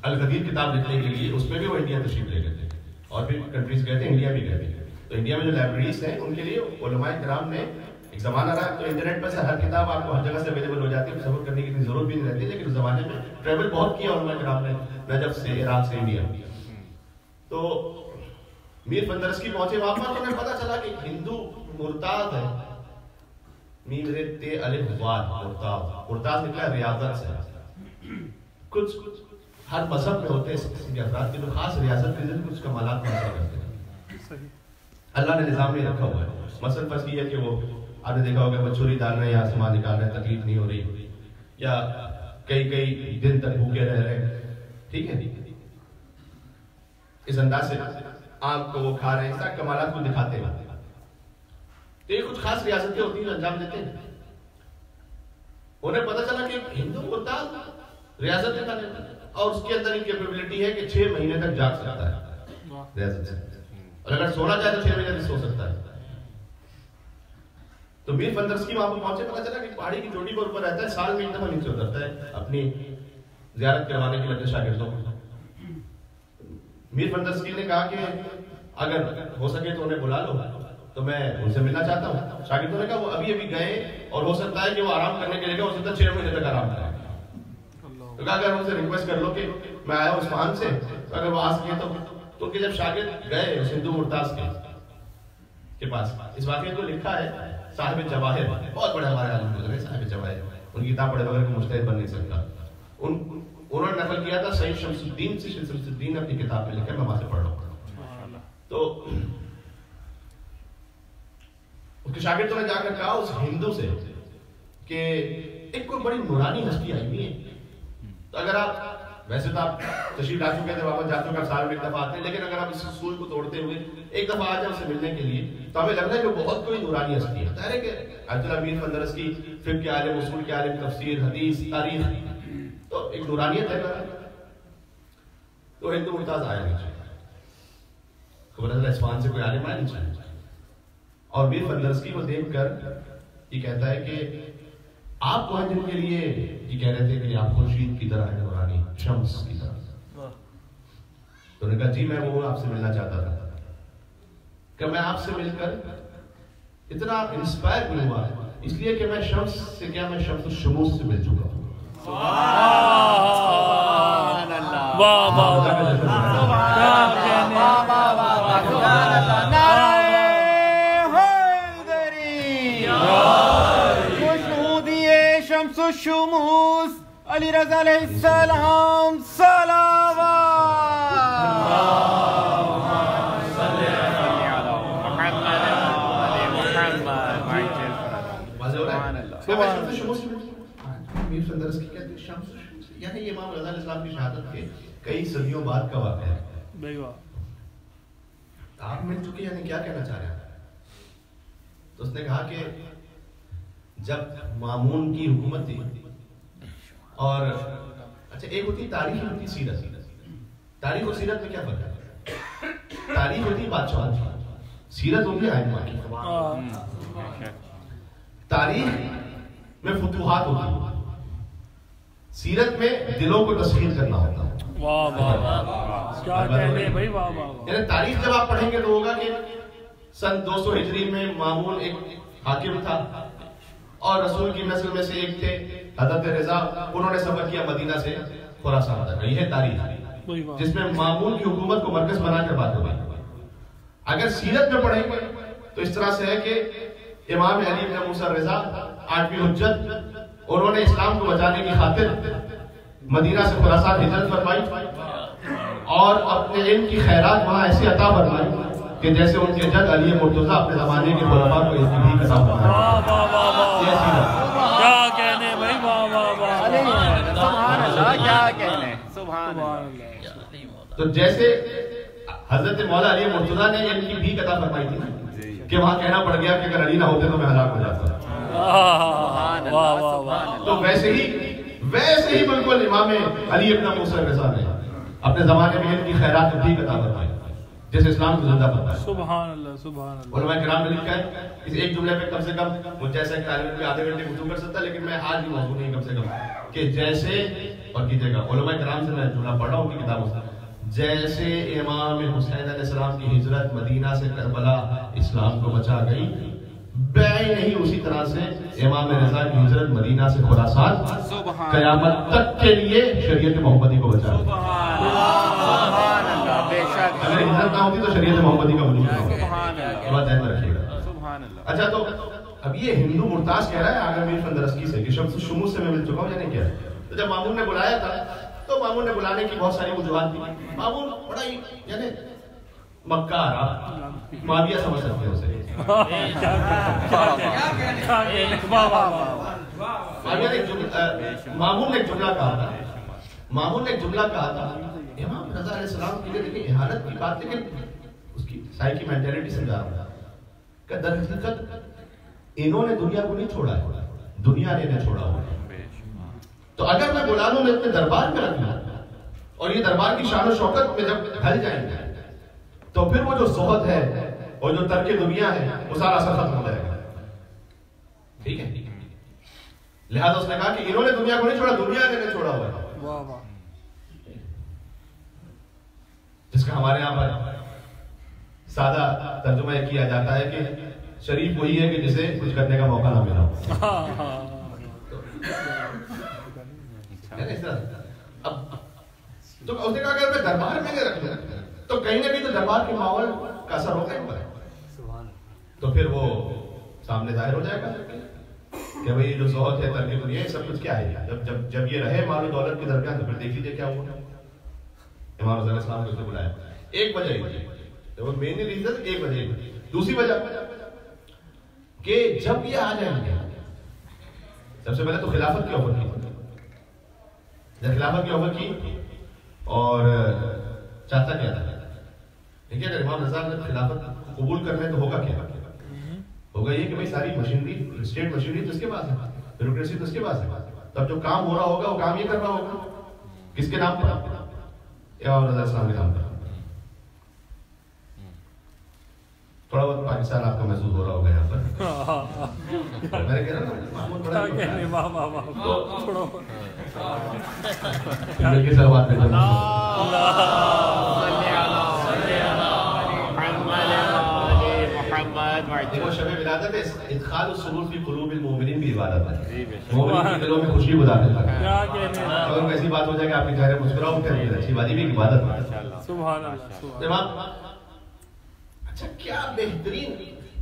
الغدیر کتاب لکھنے کے لیے، اس میں بھی وہ انڈیا تشریف لے گئے تھے۔ اور بھی کنٹریز گئے تھے انڈیا بھی گئے تھے۔ تو انڈیا میں جو لائبریریز ہیں، ان کے لیے علماء کرام نے ایک زمانہ رہا۔ تو انٹرنیٹ پر سے ہر کتاب آپ کو ہر جگہ سے اویلیبل ہو جاتی ہے سفر کرنے کی اتنی ضرورت بھی نہیں رہتی، لیکن اس زمانے میں ٹریول بہت کیا علماء کرام نے۔ نجف سے عراق سے انڈیا تو میر فندرس کی پہنچے وہاں پر تو انہیں پتا چلا کہ ہندو مرتاد ہے میم رے تے الف مرتاد۔ مرتاد نکلا ریاضت سے۔ کچھ ہر مذہب میں ہوتے ہیں اس قسم کے افراد کے جو خاص ریاضت کے ذریعے کچھ کمالات حاصل کرتے ہیں۔ اللہ نے نظام میں رکھا ہوا ہے۔ مثلا فرض یہ ہے کہ وہ، آپ نے دیکھا ہوگا وہ ڈال رہے ہیں، یا سامان نکال رہے ہیں، تکلیف نہیں ہو رہی۔ یا کئی کئی دن تک بھوکے رہ رہے ہیں۔ ٹھیک ہے۔ اس انداز سے آم کو وہ کھا رہے ہیں، اس طرح کمالات کو دکھاتے ہیں۔ تو یہ کچھ خاص ریاستیں ہوتی ہیں انجام دیتے ہیں۔ انہیں پتا چلا کہ ہندو مرتاد ریاضت دکھا دیتا اور اس کے اندر ایک کیپیبلٹی ہے کہ چھ مہینے تک جاگ سکتا ہے۔ ریاضت سے۔ اور اگر سونا چاہے تو چھ مہینے تک سو سکتا ہے۔ تو میر فندرس کی وہاں پہ پہنچے پتا چلا کہ پہاڑی کی چوٹی پر اوپر رہتا ہے، سال میں ایک دفعہ نیچے اترتا ہے، اپنی زیارت کروانے کے لیے شاگردوں کو۔ میر فندرس کی نے کہا کہ اگر ہو سکے تو انہیں بلا لو، تو میں ان سے ملنا چاہتا ہوں۔ شاگردوں نے کہا وہ ابھی ابھی گئے اور ہو سکتا ہے کہ وہ آرام کرنے کے لیے ہو سکتا ہے چھ مہینے تک آرام کریں۔ تو کہا اگر ان سے ریکویسٹ کر لو کہ میں آیا ہوں عثمان سے، تو اگر وہ آ سکے تو۔ تو کہ جب شاگرد گئے اس ہندو مرتاز کے کے پاس، اس واقعے کو لکھا ہے صاحب جواہر۔ بہت بڑے ہمارے عالم گزرے صاحب جواہر۔ ان کی کتاب پڑھے بغیر کوئی مجتہد بن نہیں سکتا۔ ان انہوں نے نقل کیا تھا سعید شمس الدین سے شمس الدین نے اپنی کتاب میں لکھا میں وہاں سے پڑھ رہا ہوں۔ تو اس کے شاگردوں نے جا کر کہا اس ہندو سے کہ ایک کوئی بڑی نورانی ہستی آئی ہوئی ہے۔ تو اگر آپ، ویسے تو آپ تشریف لا چکے تھے واپس جا چکے سال میں ایک دفعہ آتے ہیں، لیکن اگر آپ اس سول کو توڑتے ہوئے ایک دفعہ آ جائیں اسے ملنے کے لیے، تو ہمیں لگ رہا ہے کہ بہت کوئی نورانی ہستی ہے۔ ظاہر ہے کہ عبداللہ میر فندرس کی فقہ کے عالم، اصول کے عالم، تفسیر، حدیث، تاریخ تو ایک نورانیت ہے۔ تو ہندو ممتاز آیا نہیں خبر ہے اسفان سے کوئی عالم آیا نہیں چاہیے اور میر فندرس کی وہ دیکھ کر یہ کہتا ہے کہ آپ کو جن کے لیے یہ کہہ رہے تھے کہ آپ خورشید کی طرح ہے نورانی شمس کی طرح۔ تو نے کہا جی میں وہ آپ سے ملنا چاہتا تھا۔ کہ میں آپ سے مل کر اتنا انسپائر ہوا؟ اس لیے کہ میں شمس سے کیا میں شمس الشموس سے مل چکا سبحان الله بابا شمس الشموس علي رضا عليه السلام صلوات Come on. یعنی یہ امام رضا علیہ السلام کی شہادت کے کئی صدیوں بعد کا واقعہ ہے۔ آپ مل چکے یعنی کیا کہنا چاہ رہے ہیں؟ تو اس نے کہا کہ جب مامون کی حکومت تھی اور اچھا ایک ہوتی تاریخ ہوتی سیرت۔ تاریخ اور سیرت میں کیا فرق ہے؟ تاریخ ہوتی بادشاہ کی سیرت ہوتی ہے آئمہ کی تاریخ میں فتوحات ہوتی۔ ہے سیرت میں دلوں کو تصویر کرنا ہوتا ہے۔ یعنی تاریخ جب آپ پڑھیں گے تو ہوگا کہ سن دو سو ہجری میں معمول ایک حاکم تھا اور رسول کی نسل میں سے ایک تھے۔ حضرت رضا انہوں نے سفر کیا مدینہ سے۔ خراسان تک۔ یہ ہے تاریخ۔ جس میں معمول کی حکومت کو مرکز بنا کر بات ہوئی اگر سیرت میں پڑھیں گے تو اس طرح سے ہے کہ امام علی بن موسیٰ رضا آٹھویں حجت انہوں نے اسلام کو بچانے کی خاطر مدینہ سے خراسان ہجرت فرمائی اور اپنے علم کی خیرات وہاں ایسے عطا فرمائی کہ جیسے ان کے جد علی مرتضی اپنے زمانے کے خلفاء کو اس کی بھی عطا فرمائی۔ واہ واہ واہ یہ کیا کہنے بھائی؟ واہ واہ واہ سبحان اللہ کیا کہنے سبحان سبحان اللہ۔ تو جیسے حضرت مولا علی مرتضی نے علم کی بھی عطا فرمائی تھی کہ وہاں کہنا پڑ گیا کہ اگر علی نہ ہوتے تو میں ہلاک ہو جاتا۔ تو ویسے ہی ویسے ہی بالکل امام علی ابن موسیٰ رضا نے اپنے زمانے میں علم کی خیرات بھی عطا فرمائی جیسے اسلام کو زندہ فرمایا سبحان اللہ سبحان اللہ۔ علماء کرام نے لکھا ہے اس ایک جملے پہ کم سے کم مجھ جیسا ایک طالب علم آدھے گھنٹے گفتگو کر سکتا ہے لیکن میں آج بھی موضوع نہیں کم سے کم کہ جیسے اور کیجیے گا علماء کرام سے میں جملہ پڑھ رہا ہوں ان کی کتابوں سے۔ جیسے امام حسین علیہ السلام کی ہجرت مدینہ سے کربلا اسلام کو بچا گئی بے نہیں اسی طرح سے امام رضا کی ہجرت مدینہ سے سبحان قیامت تک کے لیے شریعت محمدی کو بچا بے شک۔ اگر ہجرت نہ ہوتی تو شریعت محمدی کا وجود نہ ہوتا ذہن میں رکھیے گا۔ اچھا تو اب یہ ہندو مرتاز کہہ رہا ہے آگر میر فندرسکی سے کہ شمس شموس سے میں مل چکا ہوں یا نہیں کہہ رہا تو جب مامون نے بلایا تھا تو مامون نے بلانے کی بہت ساری وجوہات تھی مامون بڑا ہی یعنی مکار آپ معاویہ سمجھ سکتے ہیں اسے۔ معاویہ نے ایک مامون نے ایک جملہ کہا تھا۔ مامون نے ایک جملہ کہا تھا، امام رضا علیہ السلام کے لیے دیکھیں احانت کی بات، لیکن اس کی سائی کی مینٹیلٹی سمجھا رہا کہ در حقیقت انہوں نے دنیا کو نہیں چھوڑا ہے، دنیا نے انہیں چھوڑا ہوا تو اگر میں بلا میں اپنے دربار میں رکھ لوں اور یہ دربار کی شان و شوکت میں جب ڈھل جائیں گے تو پھر وہ جو صحبت ہے اور جو ترک دنیا ہے وہ سارا اثر ختم ہو جائے گا۔ ٹھیک ہے؟ لہذا اس نے کہا کہ انہوں نے دنیا کو نہیں چھوڑا دنیا نے چھوڑا ہوا ہے۔ جس کا ہمارے یہاں پر سادہ ترجمہ کیا جاتا ہے کہ شریف وہی ہے کہ جسے کچھ کرنے کا موقع نہ ملا ہاں ہاں۔ طرح؟ اب تو اس نے کہا کہ میں دربار میں رکھ لوں تو کہیں نہ کہیں تو دربار کے ماحول کا اثر ہوگا ہی پر تو پھر وہ سامنے ظاہر ہو جائے گا کہ بھئی جو صحبت ہے ترک دنیا یہ سب کچھ کیا ہے۔ جب جب جب یہ رہے مال و دولت کے درمیان تو پھر دیکھ لیجیے کیا ہوا۔ امام رضی اللہ السلام کو اس نے بلایا۔ ایک وجہ ہی تو وہ مین ریزن ایک وجہ دوسری وجہ کہ جب یہ آ جائیں گے، سب سے پہلے تو خلافت کی آفر کی۔ جب خلافت کی آفر کی اور، چاہتا کیا تھا؟ ٹھیک اگر امام رضا نے خلافت قبول کرنا ہے تو ہوگا کیا ہوگا یہ کہ بھائی ساری مشینری اسٹیٹ مشینری تو اس کے پاس ہے بیوروکریسی تو اس کے پاس ہے تب جو کام ہو رہا ہوگا وہ کام یہ کر رہا ہوگا کس کے نام پر امام رضا السلام کے نام پر تھوڑا بہت پاکستان آپ کو محسوس ہو رہا ہوگا یہاں پر ہاں ہاں ہاں میں نے کہہ رہا نا محمود دیکھو شب ولادت ہے ادخال السرور فی قلوب المؤمنین بھی عبادت ہے مومنین کے دلوں میں خوشی گزار دیتا ہے کیا کہنے اگر ایسی بات ہو جائے کہ آپ کے چہرے مسکراؤ اچھی بات بھی ایک عبادت ہے سبحان اللہ اچھا کیا بہترین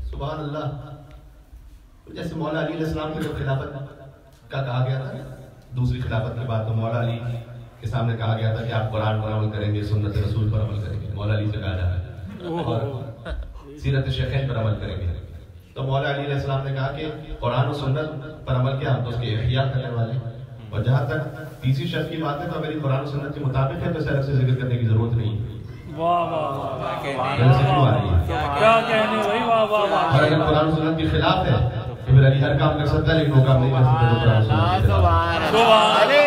سبحان اللہ جیسے مولا علی علیہ السلام کی جب خلافت کا کہا گیا تھا دوسری خلافت کے بعد تو مولا علی کے سامنے کہا گیا تھا کہ آپ قرآن پر عمل کریں گے سنت رسول پر عمل کریں گے مولا علی سے کہا جا رہا ہے سیرت شیخین پر عمل کریں گے تو مولا علی علیہ السلام نے کہا کہ قرآن و سنت پر عمل کیا ہم تو اس کے احیاء کرنے والے ہیں اور جہاں تک تیسری شرط کی بات ہے تو اگر یہ قرآن و سنت کے مطابق ہے تو اسے الگ سے ذکر کرنے کی ضرورت نہیں ہے واہ واہ واہ غلط سے کیوں آ رہی ہے کیا کہنے بھائی واہ واہ واہ اور اگر قرآن و سنت کے خلاف ہے تو پھر علی ہر کام کر سکتا ہے لیکن وہ کام نہیں کر سکتا جو قرآن سنت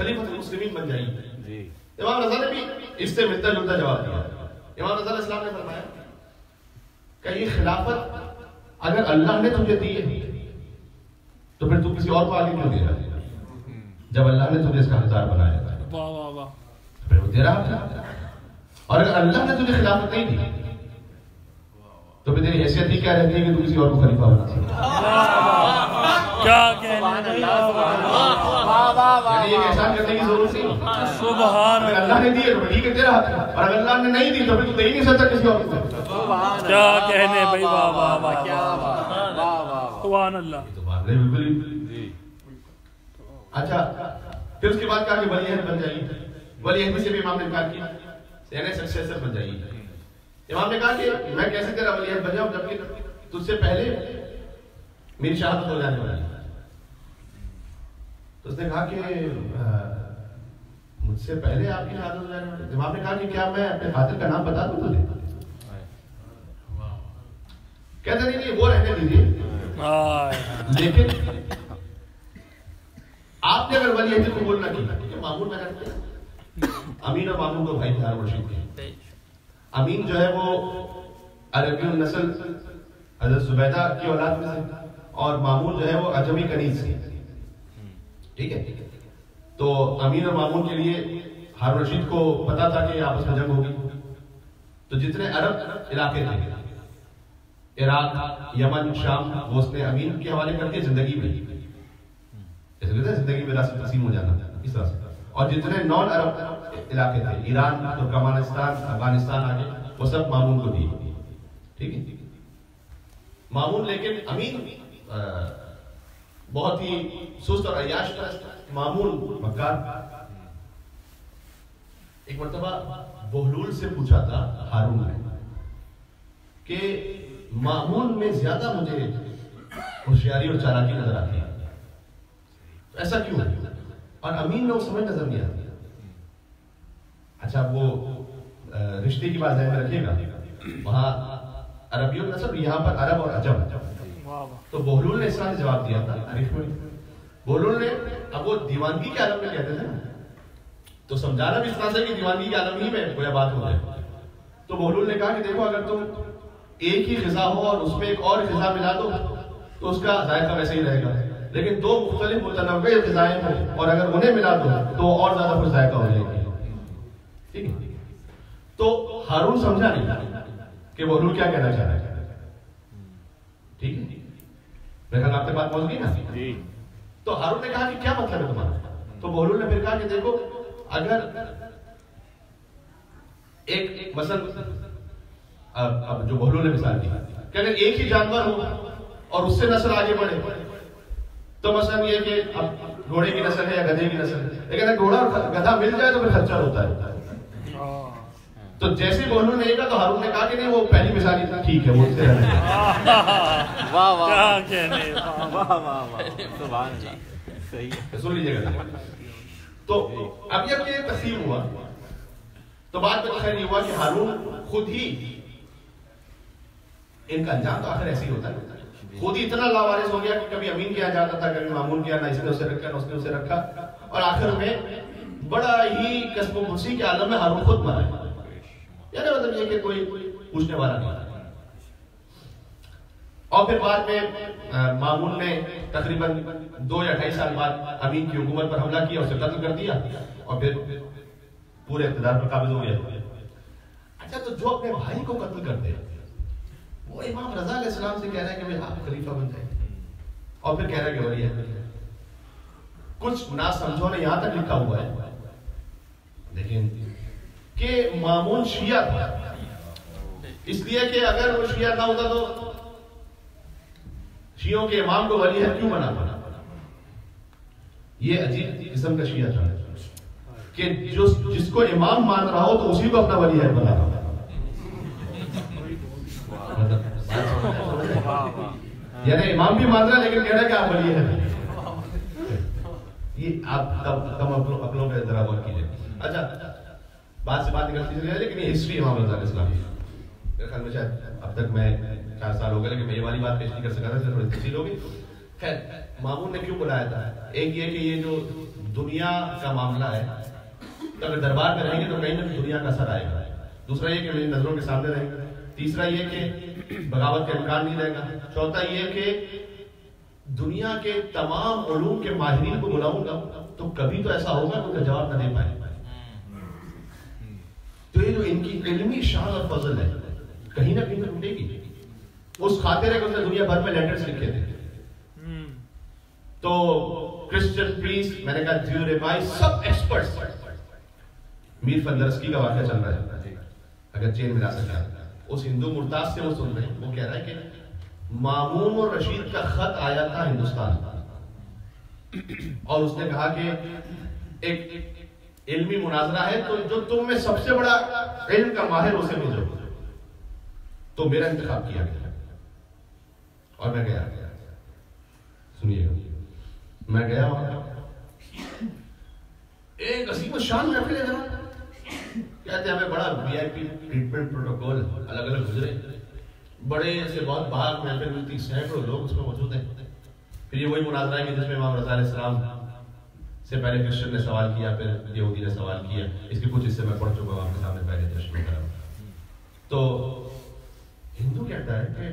آپ خلیفۃ المسلمین بن جائیے امام رضا نے بھی اس سے ملتا جلتا جواب دیا۔ امام رضا علیہ السلام نے فرمایا کہ یہ خلافت اگر اللہ نے تجھے دی ہے تو پھر تو کسی اور کو آگے کیوں دے رہا ہے؟ جب اللہ نے تجھے اس کا حقدار بنایا۔ ہے واہ واہ واہ۔ پھر وہ تیرا حق ہے اور اگر اللہ نے تجھے خلافت نہیں دی تو پھر تیری حیثیت ہی کیا رہتی ہے کہ تو کسی اور کو خلیفہ بنا سکتا کیا کہنے بھائی واہ واہ یعنی یہ احسان کرنے کی ضرورت نہیں سبحان اللہ اللہ نے دی ہے تیرا اور اگر اللہ نے نہیں دی تو پھر تو دے ہی نہیں سکتا کسی اور کو کیا کہنے بھائی واہ واہ واہ سبحان اللہ تو بات نہیں بالکل ہی اچھا پھر اس کے بعد کہا کہ ولی عہد بن جائیے ولی عہد سے بھی امام نے انکار کیا یعنی سکسیسر بن جائیے امام نے کہا کہ میں کیسے تیرا ولی عہد بن جاؤں جبکہ تجھ سے پہلے میری شہادت ہو جانے والی جی۔ تو اس نے کہا کہ مجھ سے پہلے آپ کی شہادت ہو جانے والی ہے امام نے کہا کہ کیا میں اپنے قاتل کا نام بتا دوں تجھے کہتے نہیں نہیں، وہ رہنے دیجیے لیکن آپ نے اگر ولی عہد قبول نہ کی ٹھیک ہے مامون میں رہتے ہیں امین اور مامون کو بھائی تھے رشید تھے امین جو ہے وہ عربی النسل، حضرت زبیدہ کی اولاد میں سے۔ اور مامون جو ہے وہ اجمی کنیز سے ٹھیک ہے؟ تو امین اور مامون کے لیے ہارون رشید کو پتا تھا کہ آپس میں جنگ ہوگی۔ تو جتنے عرب علاقے تھے، عراق، یمن، شام وہ اس نے امین کے حوالے کر کے زندگی میں۔ جیسے کہتے ہیں زندگی میں راستہ تقسیم ہو جانا۔ اس طرح سے۔ اور جتنے نان عرب علاقے تھے، ایران، ترکمانستان، افغانستان آگے، وہ سب مامون کو دیے۔ ٹھیک ہے؟ مامون لیکن امین بہت ہی سست اور عیاش پرست مامون مکار ایک مرتبہ بہلول سے پوچھا تھا ہارون نے کہ معمول میں زیادہ مجھے ہوشیاری اور چالاکی نظر آتی ہے۔ ایسا کیوں؟ اور امین میں وہ سمجھ نظر نہیں آتی اچھا وہ رشتے کی بات ذہن میں رکھیے گا۔ وہاں عربی النصب یہاں پر عرب اور عجم۔ واہ تو بہلول نے اس طرح سے جواب دیا تھا تاریخ میں بہلول نے، اب وہ دیوانگی کے عالم میں کہتے تھے نا۔ تو سمجھانا بھی اس طرح سے کہ دیوانگی کے عالم ہی میں کوئی بات ہو جائے تو بہلول نے کہا کہ دیکھو، اگر تم ایک ہی غذا ہو اور اس میں ایک اور غذا ملا دو، تو اس کا ذائقہ ویسے ہی رہے گا۔ لیکن دو مختلف متنوع غذائیں ہوں، اور اگر انہیں ملا دو، تو اور زیادہ پھر ذائقہ ہو جائے گی۔ ٹھیک ہے۔ تو ہارون سمجھا نہیں کہ بہلول کیا کہنا چاہ رہا ہے۔ ٹھیک ہے۔ خیال آپ کے بات پہنچ گئی نا جی تو ہارون نے کہا کہ کیا مطلب ہے تمہارا تو بہلول نے پھر کہا کہ دیکھو اگر ایک مثلا اب جو بہلول نے مثال دی کہ اگر ایک ہی جانور ہو اور اس سے نسل آگے بڑھے تو مثلا یہ کہ اب گھوڑے کی نسل ہے یا گدھے کی نسل ہے لیکن اگر گھوڑا اور گدھا مل جائے تو پھر خرچہ ہوتا ہے تو جیسے بہلول نے کہا تو ہارون نے کہا کہ نہیں وہ پہلی مثال ہی ٹھیک ہے وہ اس سے۔ [laughs] واہ واہ واہ۔ واہ سبحان اللہ۔ صحیح ہے۔ سن لیجیے گا تو اب جب یہ تقسیم ہوا۔ تو بات میں خیر یہ ہوا کہ ہارون خود ہی ان کا انجام تو آخر ایسے ہی ہوتا ہے۔ خود ہی اتنا لاوارث ہو گیا کہ کبھی امین کیا جاتا تھا کبھی معمول کیا نہ اس نے اسے رکھا نہ اس نے اسے رکھا۔ اور آخر میں بڑا ہی قسم و کرسی کے عالم میں ہارون خود مرا یعنی مطلب یہ کہ کوئی پوچھنے والا نہیں۔ اور پھر بعد میں آ، مامون نے تقریباً دو یا ڈھائی سال بعد امین کی حکومت پر حملہ کیا اسے قتل کر دیا اور پھر پورے اقتدار پر قابض ہو گیا۔ اچھا تو جو اپنے بھائی کو قتل کر دے وہ امام رضا علیہ السلام سے کہہ رہا ہے کہ بھائی آپ خلیفہ بن جائیں اور پھر کہہ رہا ہے کہ ولی ہے۔ کچھ نا سمجھو نے یہاں تک لکھا ہوا ہے۔ لیکن کہ مامون شیعہ تھا۔ اس لیے کہ اگر وہ شیعہ نہ ہوتا تو شیعوں کے امام کو ولی ہے، کیوں بنا؟ بنا یہ عجیب قسم کا شیعہ تھا۔ کہ جو جس کو امام مان رہا ہو تو اسی کو اپنا ولی ہے بنا۔ رہا یعنی امام بھی مان رہا ہے لیکن کہہ رہا ہے کہ آپ ولی ہے یہ آپ کم اپنوں اپنوں پہ ذرا غور کیجیے۔ اچھا بات سے بات نکلتی چلی جائے، لیکن یہ ہسٹری امام رضا علیہ السلام میرے خیال میں شاید اب تک میں چار سال ہو گئے، لیکن میں یہ والی بات پیش نہیں کر سکا تھا، اس لیے تھوڑی تفصیل ہوگی۔ خیر مامون نے کیوں بلایا تھا؟ ایک یہ کہ یہ جو دنیا کا معاملہ ہے اگر دربار میں رہیں گے تو کہیں نہ دنیا کا اثر آئے گا۔ دوسرا یہ کہ میری نظروں کے سامنے رہیں گے۔ تیسرا یہ کہ بغاوت کا امکان نہیں رہے گا۔ چوتھا یہ کہ دنیا کے تمام علوم کے ماہرین کو بلاؤں گا، تو کبھی تو ایسا ہوگا کہ ان کا جواب نہ دے پائے۔ تو یہ جو ان کی علمی شان اور فضل ہے کہیں نہ کہیں تو ٹوٹے گی۔ اس خاطر ہے کہ اس نے دنیا بھر میں لیٹرز لکھے تھے۔ تو کرسچن پریس میں نے کہا جیو بھائی سب ایکسپرٹس۔ میر فندرسکی کا واقعہ چل رہا ہے۔ اگر چین ملا سکتا اس ہندو مرتاز سے وہ سن رہے ہیں۔ وہ کہہ رہا ہے کہ مامون اور رشید کا خط آیا تھا ہندوستان۔ اور اس نے کہا کہ ایک علمی مناظرہ ہے، تو جو تم میں سب سے بڑا علم کا ماہر اسے بھیجو تو میرا انتخاب کیا گیا۔ اور میں گیا۔ سنیے، میں گیا وہاں ایک عظیم شان محفل ہے کہتے ہیں ہمیں بڑا وی آئی پی ٹریٹمنٹ پروٹوکول، الگ الگ گزرے۔ بڑے سے بہت باہر محفل ملتی، سینکڑوں لوگ اس میں موجود ہیں۔ پھر یہ وہی مناظرہ ہے کہ جس میں امام رضا علیہ السلام سے پہلے کرسچن نے سوال کیا، پھر یہودی نے سوال کیا۔ اس کے کچھ حصے میں پڑھ چکا ہوں، آپ کے سامنے پہلے تشریح کرا تو ہندو کہتا ہے کہ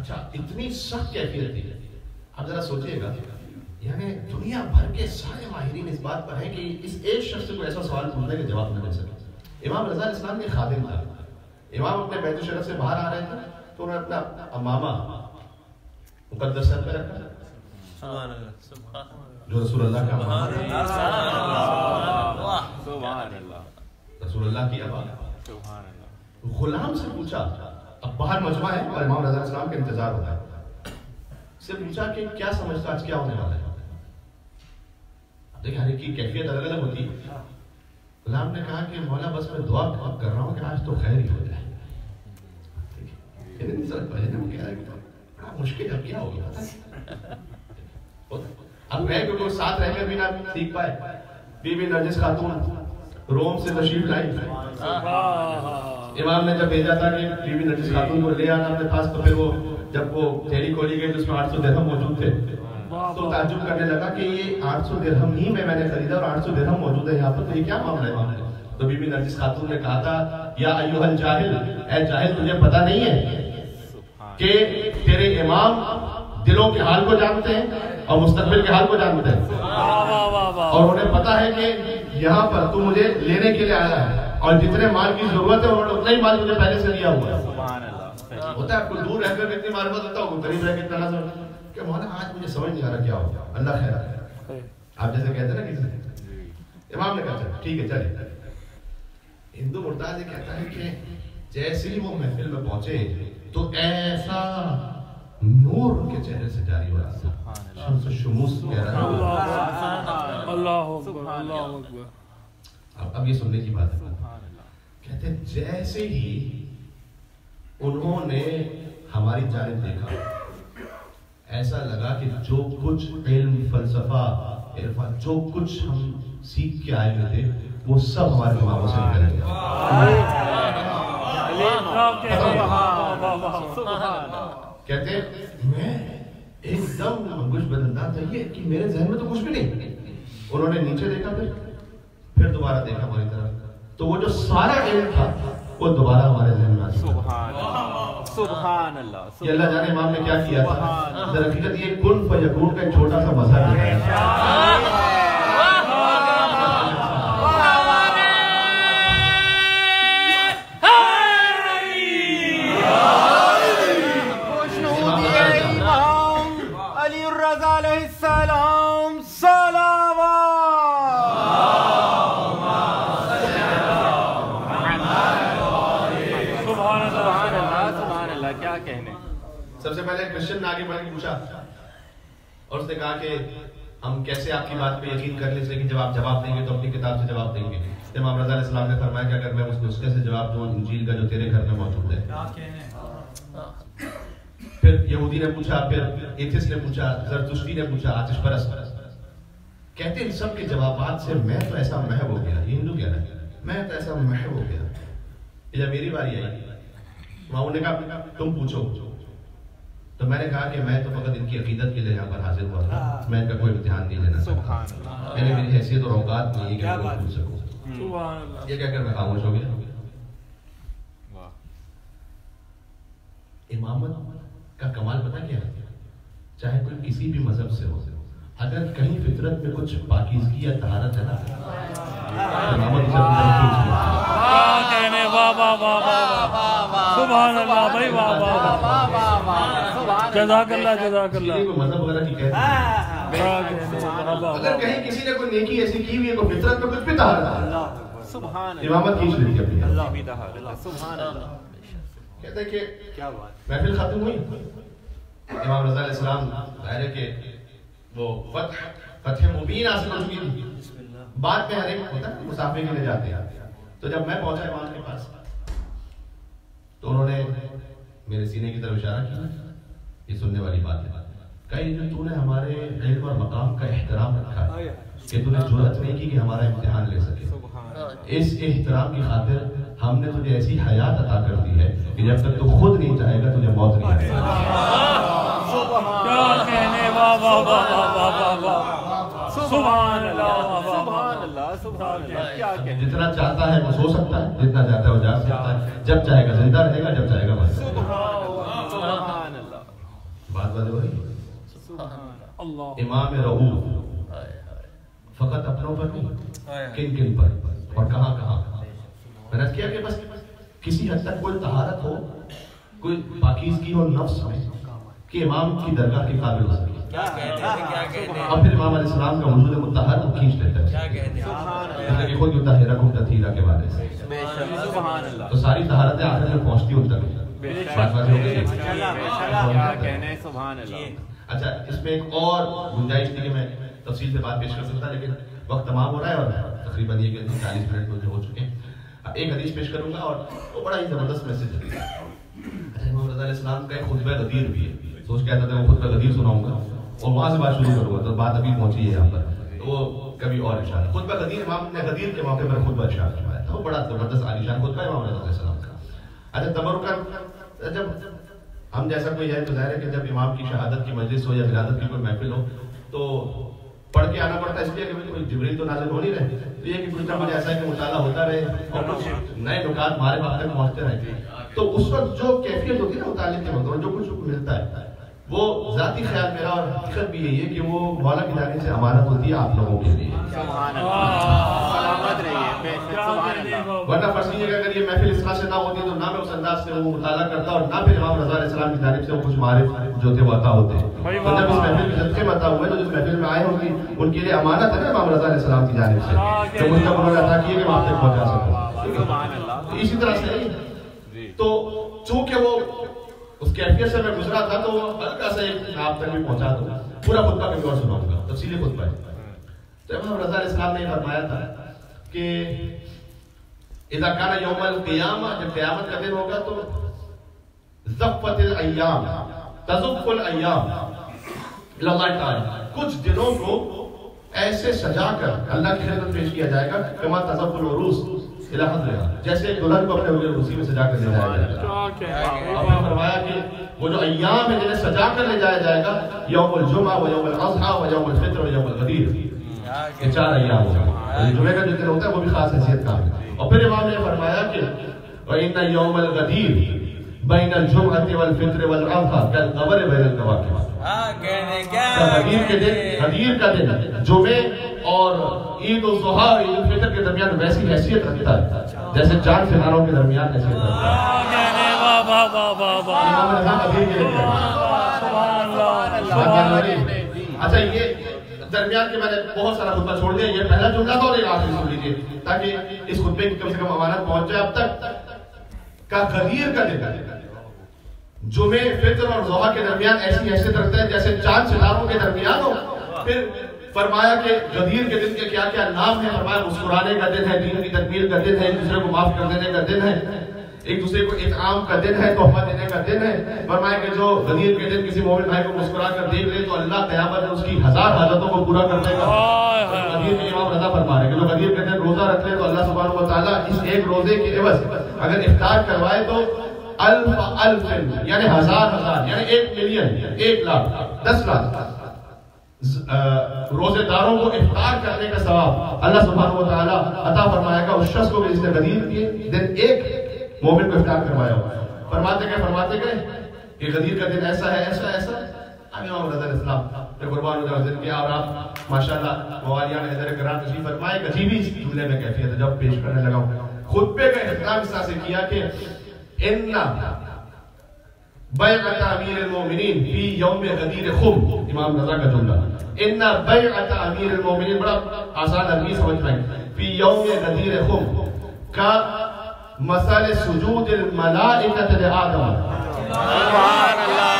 اچھا اتنی سخت کیفیت تھی اب ذرا سوچئے گا یعنی دنیا بھر کے سارے ماہرین اس بات پر ہیں کہ اس ایک شخص کو ایسا سوال پوچھنے کے جواب نہ مل سکے۔ امام رضا علیہ السلام کے خادم تھا امام اپنے بیت الشرف سے باہر آ رہے تھے، تو انہوں نے اپنا امامہ مقدس سر پہ رکھا جو رسول اللہ کا رسول اللہ کی ابا غلام سے پوچھا اب باہر مجمع ہے اور امام رضا السلام کا انتظار ہوتا ہے۔ سے پوچھا کہ کیا سمجھتا آج کیا ہونے والا ہے؟ دیکھیں ہر ایک کی کیفیت الگ الگ ہوتی ہے۔ غلام نے کہا کہ مولا بس میں دعا کر رہا ہوں کہ آج تو خیر ہی ہو جائے۔ رہا بڑا مشکل ہے کیا ہوگا؟ پتہ نہیں۔ اب میں کیونکہ وہ ساتھ رہ کر بھی نہ سیکھ پائے بی بی نرجس خاتون روم سے تشریف لائی امام نے جب بھیجا تھا کہ بی بی نرجس خاتون کو لے آنا اپنے پاس، تو پھر وہ جب وہ تھیلی کھولی گئی تو اس میں آٹھ سو درہم موجود تھے۔ تو تعجب کرنے لگا کہ یہ آٹھ سو درہم ہی میں میں نے خریدا اور آٹھ سو درہم موجود ہے یہاں پر، تو یہ کیا معاملہ ہے؟ امام نے تو بی بی نرجس خاتون نے کہا تھا، یا ایوہ الجاہل، اے جاہل، تجھے پتہ نہیں ہے کہ تیرے امام دلوں کے حال کو جانتے ہیں؟ اور مستقبل کے حال کو جانتے ہیں اور انہیں پتا ہے کہ یہاں پر تو مجھے لینے کے لیے آیا ہے۔ اور جتنے مال کی ضرورت ہے انہوں نے اتنا ہی مال مجھے پہلے سے لیا ہوا ہے۔ سبحان اللہ ہوتا ہے کوئی دور رہ کر اتنی معلومات ہوتا ہو قریب رہ کے اتنا کہ مولانا آج مجھے سمجھ نہیں آ رہا کیا ہوگا اللہ خیر ہے۔ آپ جیسے کہتے ہیں نا کسی سے۔ امام نے کہا ٹھیک ہے چلے۔ ہندو مرتاد یہ کہتا ہے کہ جیسے ہی وہ محفل میں پہنچے تو ایسا نور کے چہرے سے جاری ہو رہا تھا شمس و شموس کہہ رہا تھا اللہ اکبر اللہ اکبر اب اب یہ سننے کی بات ہے۔ کہتے ہیں جیسے ہی انہوں نے ہماری جانب دیکھا ایسا لگا کہ جو کچھ علم فلسفہ عرفان جو کچھ ہم سیکھ کے آئے ہوئے تھے وہ سب ہمارے دماغوں سے نکل گیا کہتے ہیں میں ایک دم انگوش بدلنا یہ کہ میرے ذہن میں تو کچھ بھی نہیں۔ انہوں نے نیچے دیکھا پھر پھر دوبارہ دیکھا ہماری طرف۔ تو وہ جو سارا علم تھا وہ دوبارہ ہمارے ذہن میں سبحان اللہ سبحان اللہ یہ اللہ جانے امام نے کیا کیا تھا۔ حقیقت یہ کن فیکون کا ایک چھوٹا سا مذہب ہے۔ سب سے پہلے کرسچن نے آگے بڑھ کے پوچھا اور اس نے کہا کہ ہم کیسے آپ کی بات پہ یقین کر لیں اس لیے کہ جب آپ جواب دیں گے تو اپنی کتاب سے جواب دیں گے۔ امام رضا علیہ السلام نے فرمایا کہ اگر میں اس نسخے سے جواب دوں انجیل کا جو تیرے گھر میں موجود ہے۔ پھر یہودی نے پوچھا پھر ایتھس نے پوچھا زرتشتی نے پوچھا آتش پرست۔ کہتے ہیں ان سب کے جوابات سے میں تو ایسا محو ہو گیا یہ ہندو کہہ رہا ہے۔ میں تو ایسا محو ہو گیا۔ یہ جب میری باری آئی وہاں نے کہا تم پوچھو۔ تو میں نے کہا کہ میں تو فقط ان کی عقیدت کے لیے یہاں پر حاضر ہوا تھا میں ان کا کوئی امتحان نہیں لینا چاہتا سبحان اللہ میں نے میری حیثیت اور اوقات نہیں ہے کہ میں پوچھ سکوں یہ کہہ کر میں خاموش ہو گیا واہ امامت کا کمال پتہ کیا ہے چاہے کوئی کسی بھی مذہب سے ہو اگر کہیں فطرت میں کچھ پاکیزگی یا طہارت ہے نا امامت کہنے واہ واہ واہ واہ سبحان اللہ بھائی واہ واہ واہ جزاک اللہ جزاک اللہ مذہب وغیرہ کی اگر کہیں کسی نے کوئی نیکی ایسی کی ہوئی ہے کوئی فطرت میں کچھ بھی طہارت سبحان امامت کھینچ لیتی ہے۔ اللہ بھی دہا اللہ سبحان اللہ کہتے ہیں کہ کیا بات محفل ختم ہوئی امام رضا علیہ السلام ظاہر ہے کہ وہ فتح فتح مبین حاصل ہو چکی تھی بعد میں ہر ایک ہوتا ہے مسافر کے لیے جاتے ہیں تو جب میں پہنچا امام کے پاس تو انہوں نے میرے سینے کی طرف اشارہ کیا یہ سننے والی بات ہے۔ کئی جو تو نے ہمارے علم اور مقام کا احترام رکھا ہے کہ تو نے جرأت نہیں کی کہ ہمارا امتحان لے سکے۔ اس احترام کی خاطر ہم نے تجھے ایسی حیات عطا کر دی ہے کہ جب تک تو خود نہیں چاہے گا تجھے موت نہیں آئے گا کیا کہنے واہ واہ واہ واہ واہ واہ سبحان اللہ واہ واہ سبحان اللہ سبحان اللہ۔ کیا کہنے جتنا چاہتا ہے وہ سو سکتا ہے جتنا چاہتا ہے وہ جا سکتا ہے۔ جب چاہے گا زندہ رہے گا جب چاہے گا مر جائے گا سبحان اللہ امام رعوف۔ فقط اپنوں پر نہیں کن کن پر؟ اور کہاں کہاں؟ میں نے کیا کہ بس کسی حد تک کوئی طہارت ہو کوئی پاکیزگی ہو نفس میں کہ امام کی درگاہ کے قابل ہو سکے۔ اور پھر امام علیہ السلام کا وجود متحر وہ کھینچ لیتا ہے۔ خود کے بارے سے۔ تو ساری طہارتیں آخر میں پہنچتی ان تک۔ اچھا اس میں ایک اور گنجائش تھی کہ میں تفصیل سے بات پیش کر سکتا، لیکن وقت تمام ہو رہا ہے اور تقریباً یہ کہ چالیس منٹ مجھے ہو چکے ہیں۔ ایک حدیث پیش کروں گا اور وہ بڑا ہی زبردست میسج ہے۔ اچھا امام رضا علیہ السلام کا ایک خطبہ غدیر بھی ہے۔ سوچ کے آتا تھا وہ خطبہ غدیر سناؤں گا۔ اور وہاں سے بات شروع کروں گا، تو بات ابھی پہنچی ہے یہاں پر۔ تو وہ کبھی اور ارشاد خطبہ غدیر، امام نے غدیر کے موقع پر خطبہ ارشاد فرمایا تھا۔ وہ بڑا زبردست عالیشان خطبہ امام رضا علیہ السلام۔ اچھا تبرکہ جب ہم جیسا کوئی ہے تو ظاہر ہے کہ جب امام کی شہادت کی مجلس ہو یا ولادت کی کوئی محفل ہو تو پڑھ کے آنا پڑتا ہے، اس لیے کہ کوئی جبریل تو نازل ہو نہیں رہے۔ تو یہ کہ کچھ نہ ایسا ہے کہ مطالعہ ہوتا رہے اور کچھ نئے نکات ہمارے وقت تک پہنچتے رہے تو اس وقت جو کیفیت ہوتی ہے نا مطالعے کے وقت جو کچھ ملتا ہے۔ وہ ذاتی خیال میرا اور حقیقت بھی یہی ہے کہ وہ مولا کی جانب سے امانت ہوتی ہے آپ لوگوں کے لیے۔ ورنہ فرض کہ اگر یہ محفل اس سے نہ ہوتی تو نہ میں اس انداز سے وہ مطالعہ کرتا اور نہ پھر امام رضا علیہ السلام کی جانب سے وہ کچھ معارف جو تھے وہ عطا ہوتے۔ تو جب اس محفل کے صدقے میں عطا ہوئے تو جس محفل میں آئے ہوں گی ان کے لیے امانت ہے نا امام رضا علیہ السلام کی جانب سے۔ جو مجھ تک انہوں نے عطا کیے کہ میں آپ تک پہنچا سکوں۔ تو اسی طرح سے۔ تو چونکہ وہ اس کیفیت سے میں گزرا تھا تو ہلکا سا ایک آپ تک بھی پہنچا دوں۔ پورا خطبہ کبھی اور سناؤں گا، تفصیلی خطبہ ہے۔ تو امام رضا علیہ السلام نے فرمایا تھا کہ اذا کان یوم القیامہ، جب قیامت کا دن ہوگا تو زفت الایام، تزف الایام اللہ تعالی۔ کچھ دنوں کو ایسے سجا کر اللہ کی خدمت پیش کیا جائے گا، کما تزف العروس۔ الى حضرها جیسے دلہن کو اپنے ہوئے روسی میں سجا کر لے جایا جائے گا آپ نے فرمایا کہ وہ جو ایام ہے جنہیں سجا کر لے جایا جائے گا یوم الجمعہ و یوم الاضحیٰ و یوم الفطر و یوم الغدیر۔ یہ چار ایام ہوگا اور جمعہ کا جو دن ہوتا ہے وہ بھی خاص حیثیت کا ہے۔ اور پھر امام نے فرمایا کہ وَإِنَّ يَوْمَ الْغَدِيرِ بَيْنَ الْجُمْعَةِ وَالْفِطْرِ وَالْعَضْحَى كَالْقَمَرِ بَيْنَ الْكَوَاكِبِ غدیر کے دن غدیر کا دن جمعے اور عید الضحیٰ عید الفطر کے درمیان ویسی حیثیت رکھتا ہے، جیسے چاند ستاروں کے درمیان حیثیت رکھتا ہے۔ اچھا یہ درمیان کے میں نے بہت سارا خطبہ چھوڑ دیا، یہ پہلا جملہ تھا اور ایک آخری سن لیجیے تاکہ اس خطبے کی کم سے کم امانت پہنچ جائے اب تک۔ کا غدیر کا دن۔ جمعے فطر اور ضحیٰ کے درمیان ایسی حیثیت رکھتا ہے جیسے چاند ستاروں کے درمیان ہو، پھر فرمایا کہ غدیر کے دن کے کیا کیا نام ہے فرمایا مسکرانے کا دن ہے دین کی تکمیل کا دن ہے ایک دوسرے کو معاف کر دینے کا دن ہے ایک دوسرے کو اطعام کا دن ہے تحفہ دینے کا دن ہے۔ فرمایا کہ جو غدیر کے دن کسی مومن بھائی کو مسکرا کر دیکھ لے تو اللہ قیامت میں اس کی ہزار حاجتوں کو پورا کر دے گا۔ غدیر کے امام رضا فرما رہے ہیں کہ جو غدیر کے دن روزہ رکھ لے تو اللہ سبحانہ و تعالیٰ اس ایک روزے کے عوض اگر افطار کروائے تو الف الف یعنی ہزار ہزار یعنی ایک ملین ایک لاکھ دس لاکھ۔ روزے داروں کو افطار کرنے کا ثواب اللہ سبحانہ و تعالیٰ عطا فرمائے گا اس شخص کو بھی جس نے غدیر کے دن ایک مومن کو افطار کروایا ہوا۔ فرماتے گئے فرماتے گئے کہ غدیر کا دن ایسا ہے، ایسا ایسا امام رضا علیہ نے قربان ہوتا حضرت کیا، اور آپ ماشاءاللہ موالیان حضر کرام تشریف فرمائے ایک عجیبی جملے میں کیفیت ہے، جب پیش کرنے لگا ہوں۔ خطبے کا اختتام اس طرح سے کیا کہ ان بیعت امیر المومنین فی یوم غدیر خم. امام رضا کا جملہ. ان بیعت امیر المومنین بڑا آسان عربی سمجھ پائیں فی یوم غدیر خم. کا مسئلہ سجود الملائکت لآدم. سبحان اللہ.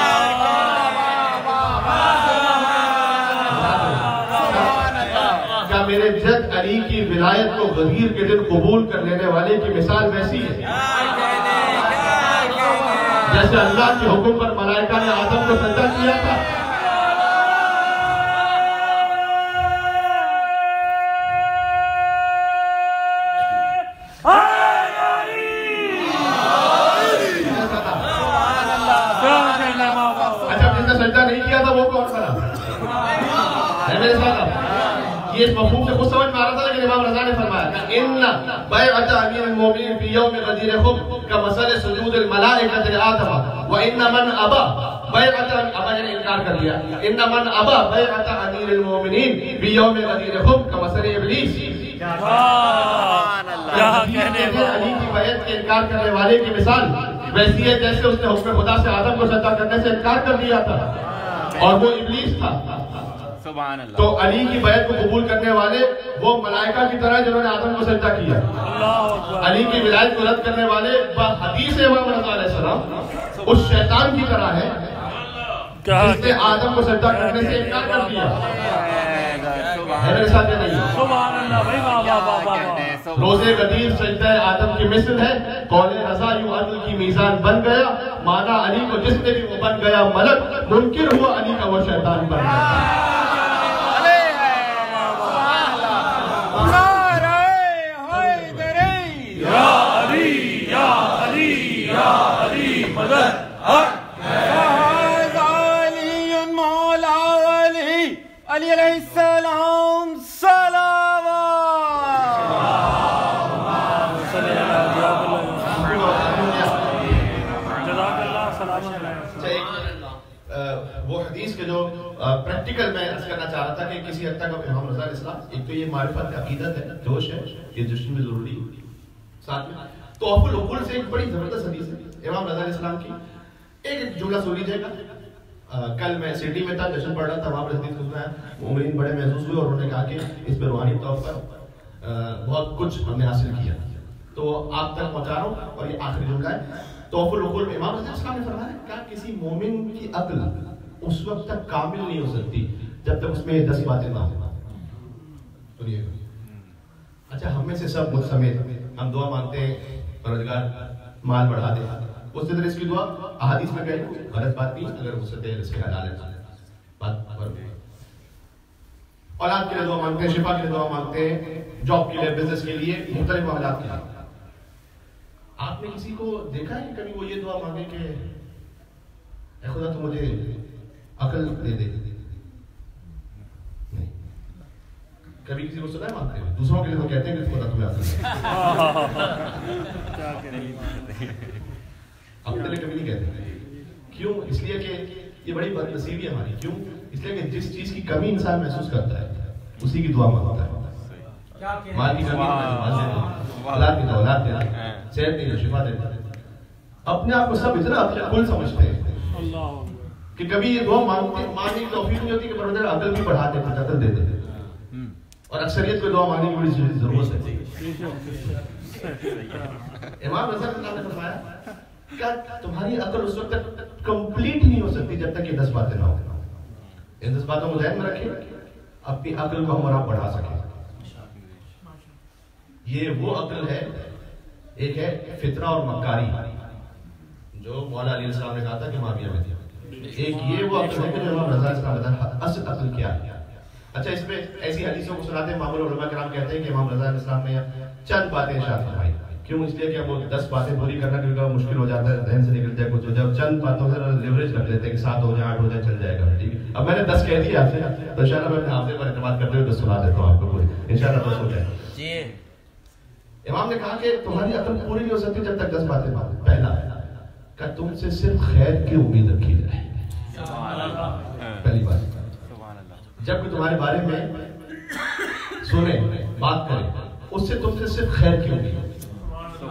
کیا میرے جد علی کی ولایت کو غدیر کے دن قبول کر لینے والے کی مثال ویسی ہے؟ جیسے اللہ کے حکم پر ملائکہ نے آدم کو سجدہ کیا تھا۔ اچھا جس نے سجدہ نہیں کیا تھا وہ کون بنا یہ مفہوم سے خود سمجھ میں آ رہا تھا لیکن امام رضا نے فرمایا کہ ان بیعت امیر المومنین فی یوم غدیر خم مسئلہ سجود الملائکۃ لآدم و ان من ابا بیعت ابا نے انکار کر دیا۔ ان من ابا بیعت امیر المومنین فی یوم غدیر خم کا مسئلہ ابلیس واہ کیا کہنے علی بابا کی بیعت کے انکار کرنے والے کی مثال ویسی ہے جیسے اس نے حکم خدا سے آدم کو سجدہ کرنے سے انکار کر دیا تھا۔ اور وہ ابلیس تھا۔ سبحان اللہ۔ تو علی کی بیعت کو قبول کرنے والے وہ ملائکہ کی طرح جنہوں نے آدم کو سجدہ کیا۔ علی کی ولایت کو رد کرنے والے حدیث امام رضا علیہ السلام اس شیطان کی طرح ہے جس نے آدم کو سجدہ کرنے سے انکار کر دیا۔ ہے میرے ساتھ یا نہیں۔ سبحان اللہ بھائی روزے قدیر سجدہ آدم کی مثل ہے۔ قول رضا یوں عدل کی میزان بن گیا۔ مانا علی کو جس نے بھی وہ بن گیا ملک منکر ہوا علی کا وہ شیطان بن گیا۔ علی مولا علی علی علیہ السلام اچھا، وہ حدیث کے جو پریکٹیکل میں عرض کرنا چاہ رہا تھا کہ کسی حد تک امام رضا الاسلام ایک تو یہ معرفت عقیدت ہے جوش ہے یہ جشن میں ضروری ہوگی ساتھ میں تو اپ العقول سے ایک بڑی زبردست حدیث ہے امام رضا الاسلام کی۔ ایک ایک جملہ سن لیجیے گا۔ کل میں سٹی میں تھا، جشن پڑھ رہا تھا، وہاں پر حدیث سن رہا ہے مومنین بڑے محسوس ہوئے اور انہوں نے کہا کہ اس پہ روحانی طور پر بہت کچھ ہم نے حاصل کیا۔ تو آپ تک پہنچا رہا ہوں اور یہ آخری جملہ ہے۔ توحف العقول امام رضا علیہ نے فرمایا کہا کسی مومن کی عقل اس وقت تک کامل نہیں ہو سکتی جب تک اس میں دس باتیں نہ ہوں؟ سنیے۔ اچھا ہم میں سے سب مجھ سمیت ہم دعا مانگتے ہیں، پروردگار، مال بڑھا دے۔ اس سے اس کی دعا، احادیث میں کہے غلط بات نہیں اگر اس سے کے حلال ہے بات پر۔ اولاد کے لیے دعا مانگتے ہیں، شفا کے لیے دعا مانگتے ہیں، جاب کے لیے بزنس کے لیے، مختلف معاملات کے لیے۔ آپ نے کسی کو دیکھا ہے کبھی وہ یہ دعا مانگے کہ، اے خدا، تو مجھے عقل دے دے کبھی کسی کو سنا ہے مانگتے ہوئے دوسروں کے لیے تو کہتے ہیں کہ خدا تمہیں عقل دے۔ اپنے لیے کبھی نہیں کہتے کیوں؟ اس لیے کہ یہ بڑی بد نصیبی ہے ہماری. کیوں؟ اس لیے کہ جس چیز کی کمی انسان محسوس کرتا ہے اسی کی دعا مانگتا ہے. مال کی کمی دے اولاد کی اولاد دے دے صحت نہیں دے شفا دے اپنے آپ کو سب اتنا کل سمجھتے ہیں اللہ کہ کبھی یہ دعا مانگتے مانگنے کی توفیق نہیں ہوتی کہ پروردگار عقل بھی بڑھا دے عقل دے دے. اور اکثریت کو دعا مانگنے کی بڑی ضرورت ہے. امام رضا اللہ نے فرمایا کہ تمہاری عقل اس وقت تک کمپلیٹ نہیں ہو سکتی جب تک یہ دس باتیں نہ ہو ان دس باتوں کو ذہن میں رکھیں، اپنی عقل کو ہم اور آپ بڑھا سکیں۔ یہ وہ عقل ہے، ایک ہے فطرہ اور مکاری، جو مولا علی السلام نے کہا تھا کہ معاویہ میں تھی ایک یہ وہ عقل ہے کہ جو امام رضا السلام نے اصل عقل کیا۔ ہے اچھا اس میں ایسی حدیثوں کو سناتے ہیں، معمول علماء کرام کہتے ہیں کہ امام رضا علیہ السلام نے چند باتیں ارشاد فرمائی۔ کیوں؟ اس لیے کہ وہ دس باتیں پوری کرنا کیونکہ وہ مشکل ہو جاتا ہے ذہن سے نکل جائے کچھ۔ ہو جائے چند باتوں سے لیوریج کر لیتے ہیں کہ سات ہو جائے آٹھ ہو جائے چل جائے گا ٹھیک۔ ہے اب میں نے دس کہہ دیا آپ سے تو ان شاء اللہ میں اپنے حافظے پر اعتماد کرتے ہوئے دس سنا دیتا ہوں آپ کو پوری۔ ان شاء اللہ دس ہو جائے۔ جی۔ امام نے کہا کہ تمہاری عقل پوری نہیں ہو سکتی جب تک دس باتیں مانو پہلا کہ تم سے صرف خیر کی امید رکھی جائے۔ پہلی بات۔ جبکہ تمہارے بارے میں سنیں بات کریں اس سے تم سے صرف خیر کی امید ہو واہ واہ واہ واہ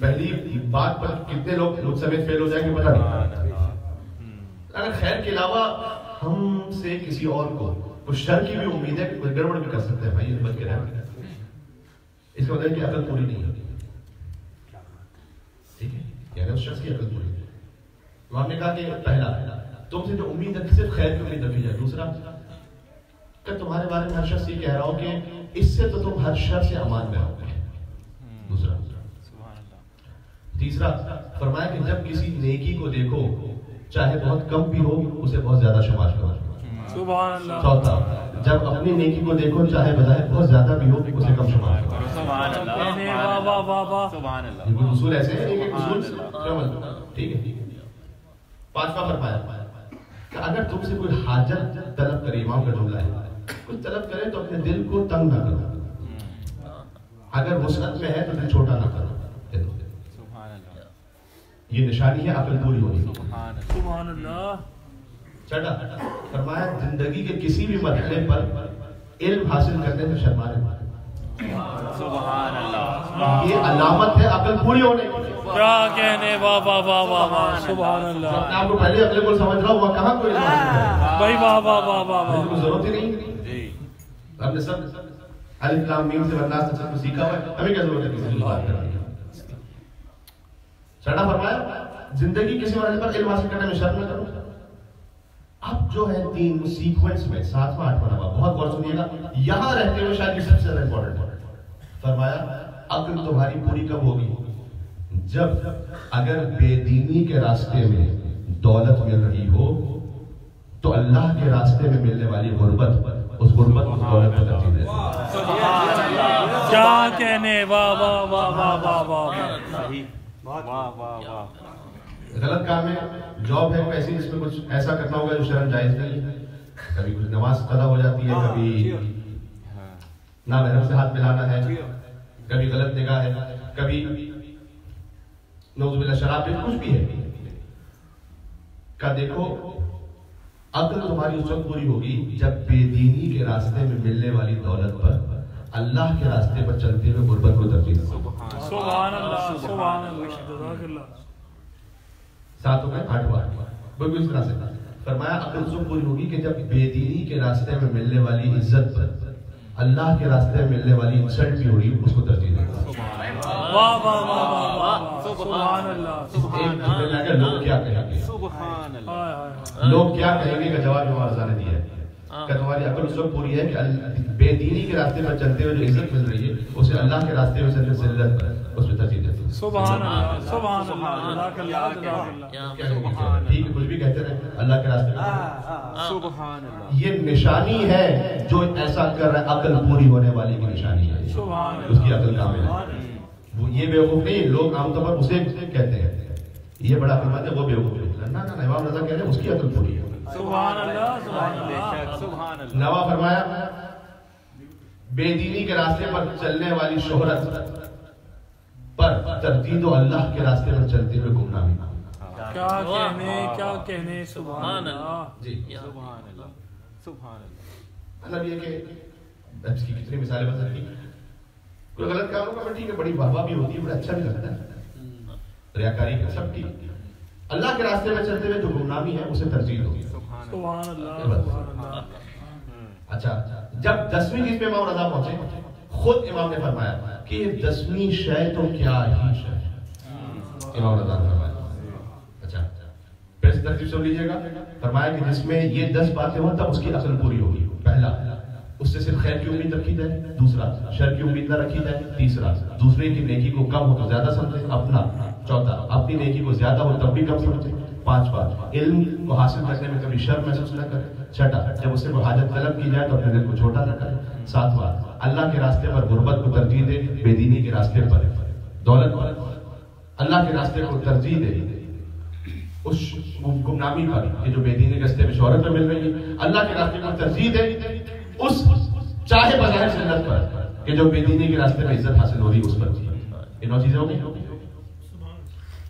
پہلی بات پر کتنے لوگ مجھ سمیت فیل ہو جائیں گے پتہ نہیں۔ اگر خیر کے علاوہ ہم سے کسی اور کو کچھ شر کی بھی امید ہے کہ گڑبڑ بھی کر سکتے ہیں بھائی بچ کے رہنا اس کا مطلب کہ عقل پوری نہیں ہوتی۔ ٹھیک ہے؟ یعنی اس شخص کی عقل پوری۔ تو ہم نے کہا کہ پہلا تم سے جو امید ہے صرف خیر کی امید رکھی جائے۔ دوسرا کہ تمہارے بارے میں ہر شخص یہ کہہ رہا ہو کہ اس سے تو تم ہر شر سے امان میں رہو گے دوسرا۔ تیسرا فرمایا کہ جب کسی نیکی کو دیکھو چاہے بہت کم بھی ہو اسے بہت زیادہ شمار کرو۔ سبحان اللہ۔ چوتھا جب اپنی نیکی کو دیکھو چاہے بظاہر بہت زیادہ بھی ہو اسے کم شمار کرو۔ سبحان اللہ۔ کہنے واہ واہ واہ واہ۔ سبحان اللہ۔ یہ کوئی اصول ایسے ہیں؟ ایک ایک اصول کیا مطلب؟ ٹھیک ہے۔ پانچواں فرمایا کہ اگر تم سے کوئی حاجت طلب کرے امام کا جملہ ہے کچھ طلب کرے تو اپنے دل کو تنگ نہ کرو۔ اگر وسعت میں ہے تو دل چھوٹا نہ کرو۔ یہ نشانی ہے عقل پوری ہونی۔ کی سبحان اللہ۔ سبحان اللہ۔ چٹا فرمایا زندگی کے کسی بھی مرحلے پر علم حاصل کرنے سے شرمانے سبحان اللہ۔ یہ علامت ہے عقل پوری ہونے کی کیا کہنے واہ واہ واہ واہ واہ سبحان اللہ۔ اپنے آپ کو پہلے عقل کو سمجھ رہا ہوں کہاں کوئی بھائی واہ واہ واہ واہ واہ ضرورت ہی نہیں۔ ہم نے سب الف لام میم سے ورناس تک سب کو سیکھا ہوا ہے۔ ہمیں کیا ضرورت ہے کسی سے بات کرنے کی چھٹا فرمایا، زندگی کسی مرحلے پر علم حاصل کرنے میں شرم نہ کرو۔ اب جو ہے تین سیکوینس میں، ساتواں، آٹھواں نمبر بہت غور سنیے گا۔ یہاں رہتے ہوئے شاید یہ سب سے زیادہ امپورٹنٹ ہے۔ فرمایا، عقل تمہاری پوری کب ہوگی؟ جب اگر بے دینی کے راستے میں دولت مل رہی ہو، تو اللہ کے راستے میں ملنے والی غربت اس غربت کو دولت پر دیتی ہے کیا کہنے؟ واہ واہ واہ واہ واہ واہ غلط کام ہے جاب ہے ایسی جس میں کچھ ایسا کرنا ہوگا جو شرم جائز نہیں۔ ہے کبھی کچھ نماز قضا ہو جاتی ہے کبھی نہ محرم سے ہاتھ ملانا ہے کبھی غلط نگاہ ہے کبھی نوز باللہ شراب بھی کچھ بھی ہے۔ کا دیکھو عقل تمہاری اس وقت پوری ہوگی جب بے دینی کے راستے میں ملنے والی دولت پر اللہ کے راستے پر چلتے ہوئے غربت کو ترجیح دو۔ سبحان اللہ سبحان اللہ جزاک اللہ۔ ساتھ ہو گئے آٹھ بار بالکل اس طرح سے۔ فرمایا عقل اس وقت پوری ہوگی کہ جب بے دینی کے راستے میں ملنے والی عزت پر اللہ کے راستے میں ملنے والی انسلٹ بھی ہوگی اس کو ترجیح دے گا واہ واہ واہ واہ واہ۔ سبحان اللہ ایک جملے میں کہ لوگ کیا کہیں گے سبحان اللہ ہائے ہائے۔ لوگ کیا کہیں گے کا جواب امام رضا نے دیا ہے۔ کہ تمہاری عقل اس وقت پوری ہے کہ بے دینی کے راستے پر چلتے ہوئے جو عزت مل رہی ہے اسے اللہ کے راستے میں چلنے سے عزت پر اس پہ ترجیح دیتے ہیں۔ سبحان اللہ سبحان اللہ اللہ اللہ؟ ٹھیک ہے کچھ بھی کہتے رہے اللہ کے راستے میں سبحان اللہ۔ یہ نشانی ہے جو ایسا کر رہا ہے عقل پوری ہونے والی کی نشانی ہے۔ سبحان اس کی عقل کامل ہے۔ وہ یہ بیوقوف نہیں لوگ عام طور پر اسے کہتے ہیں۔ یہ بڑا مند ہے وہ بیوقوف ہے نہ نہ امام رضا کہہ رہے ہیں اس کی عقل پوری ہے۔ سبحان اللہ سبحان بے اللہ سبحان اللہ نوا فرمایا بے دینی کے راستے پر چلنے والی شہرت پر ترتیب و اللہ کے راستے پر چلتے ہوئے گمنامی۔ کیا کہنے کیا کہنے سبحان اللہ جی۔ سبحان اللہ سبحان اللہ مطلب یہ کہ اس کی کتنی مثالیں بتا سکتی کوئی غلط کام ہوگا ٹھیک ہے بڑی واہ بھی ہوتی ہے بڑا اچھا بھی لگتا ہے۔ ریاکاری کا سب ٹھیک۔ اللہ کے راستے میں چلتے ہوئے جو گمنامی ہے اسے ترجیح اللہ اچھا جب دسویں چیز پہ امام رضا پہنچے خود امام نے فرمایا کہ یہ دسویں شے تو کیا ہی شے ہے؟ امام رضا نے فرمایا۔ اچھا پھر سے ترتیب سن لیجیے گا۔ فرمایا کہ جس میں یہ دس باتیں ہوں تب اس کی عقل پوری ہوگی۔ پہلا اس سے صرف خیر کی امید رکھی جائے، دوسرا، شر کی امید نہ رکھی جائے، تیسرا، دوسرے کی نیکی کو کم ہو تو زیادہ سمجھے، اپنا، چوتھا، اپنی نیکی کو زیادہ ہو تب بھی کم سمجھے پانچواں علم کو حاصل کرنے میں کبھی شر محسوس نہ کرے، چھٹا، جب اسے کوئی حاجت طلب کی جائے تو اپنے دل کو چھوٹا نہ کرے، ساتواں، اللہ کے راستے پر غربت کو ترجیح دے، بے دینی کے راستے پر۔ دولت پر اللہ کے راستے کو ترجیح دے۔ اس گمنامی پر کہ جو بے دینی کے راستے میں شہرت میں مل رہی ہے، اللہ کے راستے کو ترجیح دے اس چاہے بظاہر سنت پر کہ جو بے دینی کے راستے میں عزت حاصل ہو رہی اس پر یہ نو چیزیں ہو گئی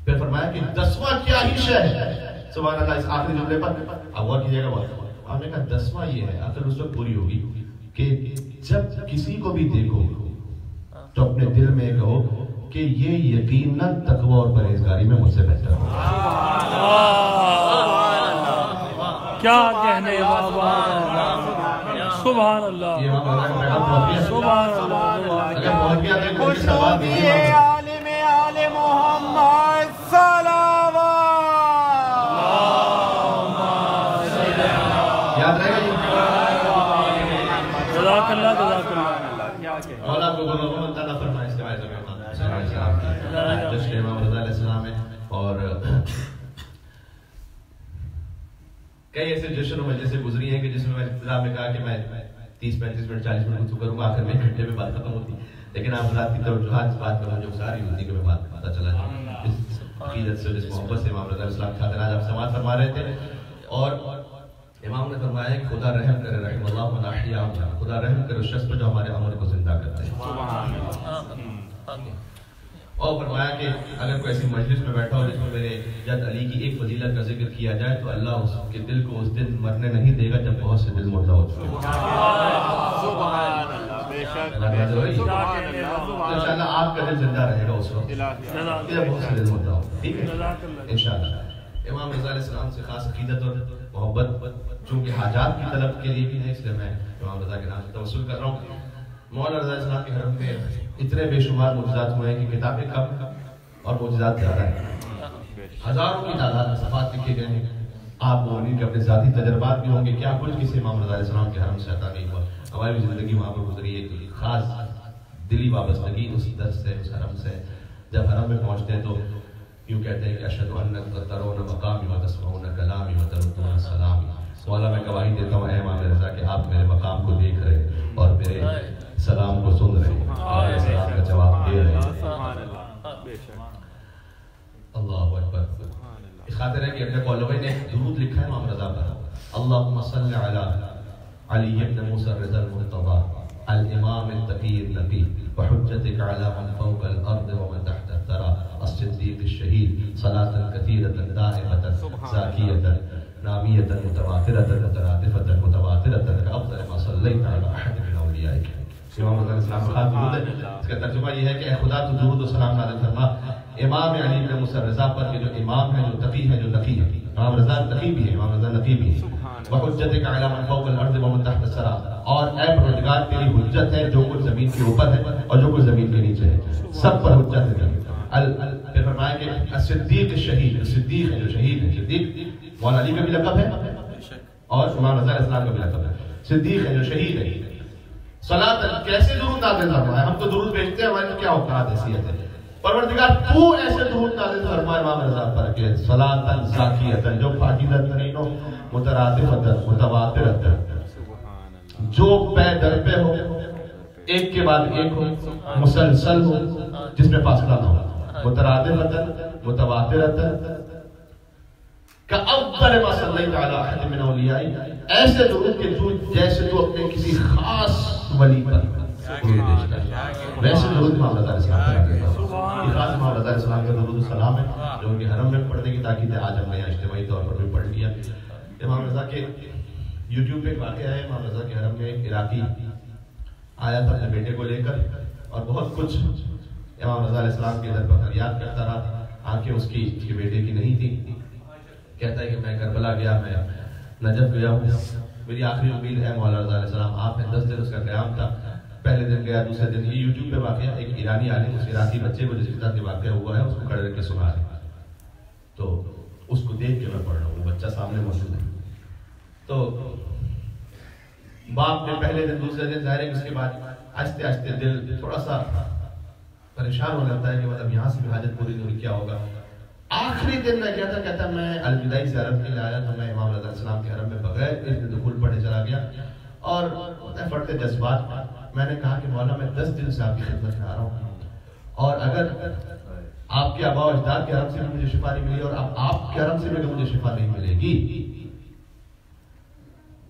پھر فرمایا کہ دسواں کیا ہی شے ہے سبحان اللہ اس آخری جملے پر اب غور کیجیے گا بہت آپ نے کہا دسواں یہ ہے عقل اس وقت پوری ہوگی کہ جب کسی کو بھی دیکھو تو اپنے دل میں کہو کہ یہ یقیناً تقوی اور پرہیزگاری میں مجھ سے بہتر ہے کیا کہنے واہ واہ سبحان اللہ. سبحان اللہ. ہے عالم آل محمد صلوات. یاد رہے گا یہ جزاک اللہ جزاک اللہ کیا کہ؟ مولا کو گناہ کو منتا نہ فرمائے اس کے بارے میں۔ امام حسین علیہ السلام کی جشن امام رضا علیہ السلام ہے اور کئی ایسے جشن و مجلسیں گزری ہیں کہ جس میں میں ابتدا میں کہا کہ میں تیس پینتیس منٹ چالیس منٹ گفتگو کروں گا آخر میں گھنٹے میں بات ختم ہوتی۔ لیکن آپ رات کی توجہات اس بات پر مجھے ساری ہوتی کہ میں بات پتہ چلا جائے اس عقیدت سے جس محبت سے امام رضا السلام کی خاطر آج آپ سماعت فرما رہے تھے۔ اور امام نے فرمایا کہ خدا رحم کرے رحم اللہ من احیاء خدا رحم کرے اس شخص پر جو ہمارے عمل کو زندہ کرتے ہیں سبحان اللہ۔ اور فرمایا کہ اگر کوئی ایسی مجلس میں بیٹھا ہو جس میں میرے جد علی کی ایک فضیلت کا ذکر کیا جائے، تو اللہ اس کے دل کو اس دن مرنے نہیں دے گا جب بہت سے دل مردہ ہو چکے سبحان اللہ بے شک اللہ کا جو آپ کا دل زندہ رہے گا اس وقت۔ جب بہت سے دل مردہ ہو ٹھیک ہے؟ اللہ انشاءاللہ۔ امام رضا علیہ السلام سے خاص عقیدت اور محبت، چونکہ حاجات کی طلب کے لیے بھی ہے اس لیے میں امام رضا کے نام سے توسل کر رہا ہوں۔ مولانا رضا علیہ السلام کے حرم میں اتنے بے شمار معجزات ہوئے ہیں کہ کتابیں کم اور معجزات زیادہ ہیں۔ ہزاروں کی تعداد میں صفات لکھے گئے ہیں۔ آپ مومنین کے اپنے ذاتی تجربات بھی ہوں گے۔ کیا کچھ کسی امام رضا علیہ السلام کے حرم سے عطا نہیں ہوا؟ ہماری بھی زندگی وہاں پر گزری ایک خاص دلی وابستگی اس درس سے، اس حرم سے۔ جب حرم میں پہنچتے ہیں تو یوں کہتے ہیں کہ اشہد انک ترون مقامی و تسمعون کلامی و تردون سلامی۔ مولا میں گواہی دیتا ہوں، اے امام رضا، کہ آپ میرے مقام کو دیکھ رہے اور میرے سلام کو سن رہے اور میرے سلام کا جواب دے رہے ہیں۔ اللہ اکبر۔ اس خاطر ہے کہ ابن قولوی نے درود لکھا ہے امام رضا پر۔ اللہم صلی علی علی ابن موسیٰ رضا المرتضى الامام التقی النقی وحجتك على من فوق الارض ومن تحت الثرى الصدیق الشہید صلاة كثيرة دائمة زاکیة نامیتا متواترتا مترادفتا متواترتا کافضل ما صلیت علی احد من اولیائک۔ امام علیہ السلام خاص درود ہے۔ اس کا ترجمہ یہ ہے کہ اے خدا تو درود و سلام نازل فرما۔ امام علی بن موسی رضا پر کہ جو امام ہے جو تقی ہے جو نقی ہے۔ امام رضا تقی بھی ہے امام رضا نقی بھی ہے۔ وحجتک علی من فوق الارض ومن تحت الثرى۔ اور اے پروردگار تیری حجت ہے جو کچھ زمین کے اوپر ہے اور جو کچھ زمین کے نیچے ہے۔ سب پر حجت ہے۔ پھر فرمایا کہ صدیق شہید صدیق ہے جو شہید ہے۔ صدیق مولانا علی کا بھی لقب ہے اور امام رضا علیہ السلام کا بھی لقب ہے۔ صدیق ہے جو شہید ہے۔ صلاۃ کیسے درود نازل فرمایا ہم تو درود بھیجتے ہیں، ہماری تو کیا اوقات حیثیت ہے؟ پروردگار، تو ایسے درود نازل فرمایا امام رضا پر کہ صلاۃ زاکیۃ جو پاکیزہ ترین ہو مترادفۃ متواترۃ جو پے در پہ ہو، ایک کے بعد ایک ہو، مسلسل ہو، جس میں فاصلہ نہ ہو۔ مترادفۃ متواترۃ کا افضل ما صلیت علی احد من اولیائی ایسے درود کے تو جیسے تو اپنے کسی خاص ولی پر۔ ویسے درود امام رضا علیہ السلام پر۔ آگے یہ خاص امام رضا علیہ السلام کا درود السلام ہے، جو ان کے حرم میں پڑھنے کی تاکید ہے۔ آج ہم نے اجتماعی طور پر بھی پڑھ لیا۔ امام رضا کے یوٹیوب پہ ایک واقعہ ہے۔ امام رضا کے حرم میں ایک عراقی آیا تھا اپنے بیٹے کو لے کر اور بہت کچھ امام رضا علیہ السلام کے در پر فریاد کرتا رہا آنکھیں اس کی اس کے بیٹے کی نہیں تھی کہتا ہے کہ میں کربلا گیا، میں نجف گیا ہوں۔ میری آخری امید ہے مولا رضا علیہ السلام، آپ نے دس دن اس کا قیام تھا پہلے دن گیا، دوسرے دن یہ یوٹیوب پہ واقعہ، ایک ایرانی عالم، اس عراقی بچے کو جس کے ساتھ یہ واقعہ ہوا ہے، اس کو کھڑے رکھ کے سنا رہے تو اس کو دیکھ کے میں پڑھ رہا ہوں، وہ بچہ سامنے موجود ہے تو باپ نے پہلے دن، دوسرے دن ظاہر ہے اس کے بعد آہستہ آہستہ دل تھوڑا سا پریشان ہو جاتا ہے کہ مطلب یہاں سے بھی حاجت پوری نہیں کیا ہوگا؟ آخری دن میں کیا تھا کہتا میں الوداعی زیارت کے لیے آیا تو میں امام رضا السلام کے حرم میں بغیر اذن دخول پڑھے چلا گیا اور میں پڑھتے جذبات میں نے کہا کہ مولا میں دس دن سے آپ کی خدمت میں آ رہا ہوں۔ اور اگر آپ کے آبا و اجداد کے حرم سے بھی مجھے شفا نہیں ملی اور اب آپ کے حرم سے بھی مجھے شفا نہیں ملے گی،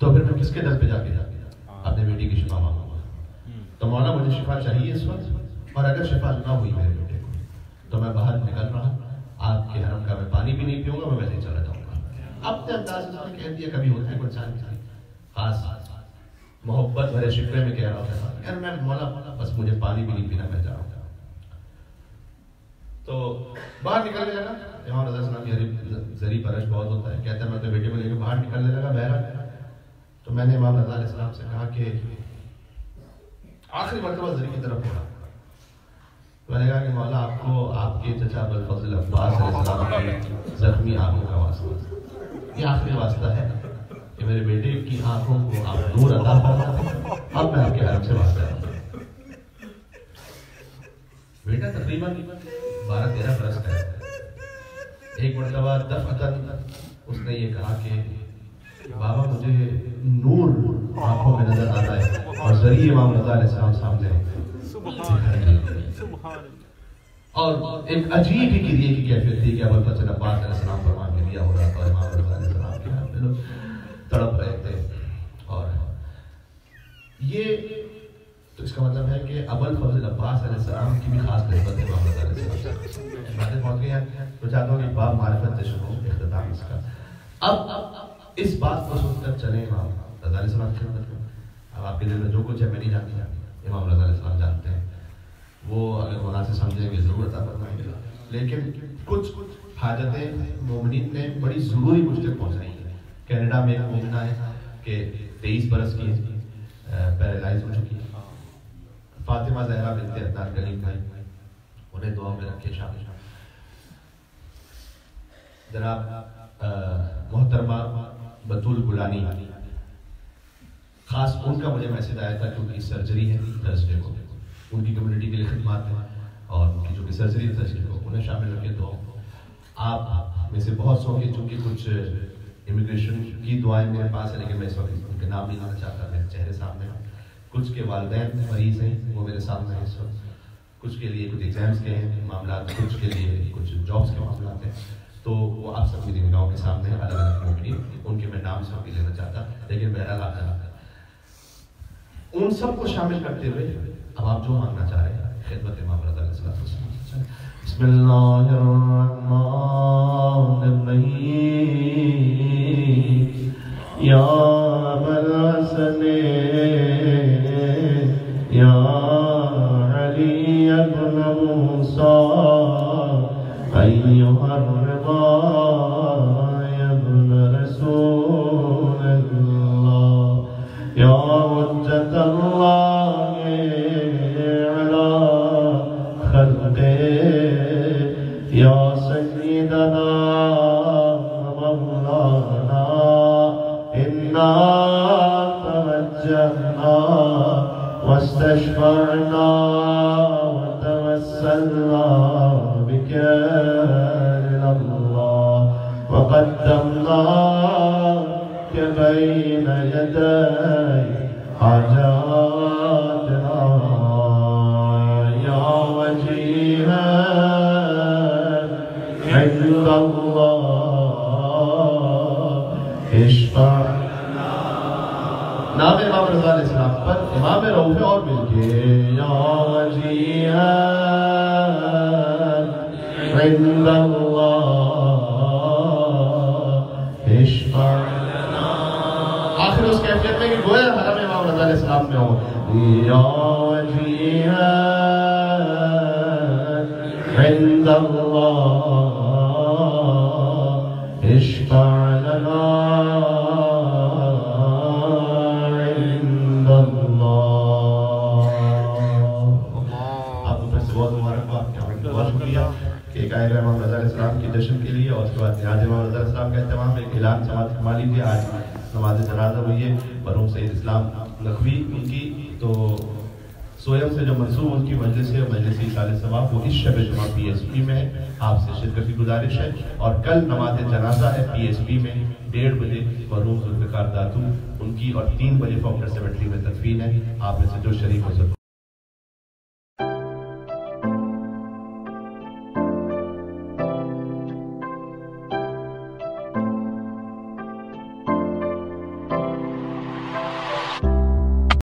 تو پھر میں کس کے در پہ جا کے جا کے اپنے بیٹی کی شفا مانگوں گا۔ تو مولا مجھے شفا چاہیے اس وقت، اور اگر شفا نہ ہوئی میرے بیٹے کو، تو میں باہر نکل رہا آپ کے حرم کا میں پانی بھی نہیں پیوں گا میں ویسے ہی چلا جاؤں گا۔ اپنے انداز میں کہہ دیا کبھی ہوتا ہے کوئی انسان کی خاص محبت بھرے شکوے میں کہہ رہا ہوں۔ یار میں مولا بس مجھے پانی بھی نہیں پینا میں جا رہا ہوں تو باہر نکلنے لگا۔ امام رضا کی ذریع پرش بہت ہوتا ہے۔ کہتا ہے میں اپنے بیٹے کو لے کے باہر نکلنے لگا بہرا تو میں نے امام رضا علیہ السلام سے کہا کہ آخری مرتبہ ذریع کی طرف پڑھا میں نے کہا کہ مولا، آپ کو، آپ کے چچا بالفضل عباس علیہ السلام کے زخمی آنکھوں کا واسطہ۔ یہ آخری واسطہ ہے کہ میرے بیٹے کی آنکھوں کو آپ دور عطا فرما اب میں آپ کے حرم سے بات کر رہا ہوں بیٹا، تقریباً بارہ تیرہ برس کا ہے۔ ایک مرتبہ دفعتاً اس نے یہ کہا کہ، بابا، مجھے نور آنکھوں میں نظر آتا ہے اور ذریعے امام رضا علیہ السلام سامنے اور ایک عجیب ہی گریے کی کیفیت تھی کہ ابو الفضل عباس علیہ السلام پر وہاں گریا ہو رہا تھا امام رضا علیہ السلام کے ہاتھ میں لوگ تڑپ رہے تھے۔ اور یہ تو اس کا مطلب ہے کہ ابو الفضل عباس علیہ السلام کی بھی خاص نسبت ہے امام رضا علیہ السلام سے۔ باتیں پہنچ گئی ہیں۔ تو چاہتا ہوں کہ باب معرفت سے شروع اختتام اس کا۔ اب اس بات کو سن کر چلیں امام رضا علیہ السلام کی خدمت میں۔ اب آپ کے دل میں جو کچھ ہے، میں نہیں جانتی امام رضا علیہ السلام جانتے ہیں۔ وہ اگر وہاں سے سمجھیں گے ضرور عطا فرمائیں گے۔ لیکن کچھ حاجتیں مومنین نے بڑی ضروری مجھ تک پہنچائی ہیں۔ کینیڈا میں ایک مومنہ ہے کہ تیئیس برس کی پیرالائز ہو چکی۔ ہے فاطمہ زہرا بنت عدنان کلیم بھائی انہیں دعا میں رکھے شامل۔ جناب محترمہ بطول گلانی، خاص ان کا مجھے میسج آیا تھا کہ ان کی سرجری ہے تھرسڈے کو۔ ان کی کمیونٹی کے لیے خدمات ہیں اور ان کی جو کہ سرجری تھرسڈے کو انہیں شامل رکھے تو آپ میں سے بہت سو کے چونکہ کچھ امیگریشن کی دعائیں میرے پاس ہیں، لیکن میں اس وقت ان کے نام نہیں لانا چاہتا، میرے چہرے سامنے کچھ کے والدین مریض ہیں، وہ میرے سامنے ہیں اس وقت۔ کچھ کے لیے کچھ ایگزامس کے ہیں، معاملات، کچھ کے لیے کچھ جابس کے معاملات ہیں۔ تو وہ آپ سب کی نگاہوں کے سامنے الگ الگ کمیونٹی ان کے میں نام سب بھی لینا چاہتا، لیکن بہرحال آپ ان سب کو شامل کرتے ہوئے اب آپ جو مانگنا چاہ رہے ہیں، خدمت امام رضا علیہ السلام بسم اللہ الرحمن الرحیم۔ یا یا علی ابن موسیٰ، ایوہ گزارش ہے۔ اور کل نماز جنازہ ہے پی ایس بی میں، ڈیڑھ بجے مرحوم ذوالفقار داتو ان کی اور تین بجے فوکر سیمیٹری میں تدفین ہے۔ آپ میں سے جو شریف ہو سکتے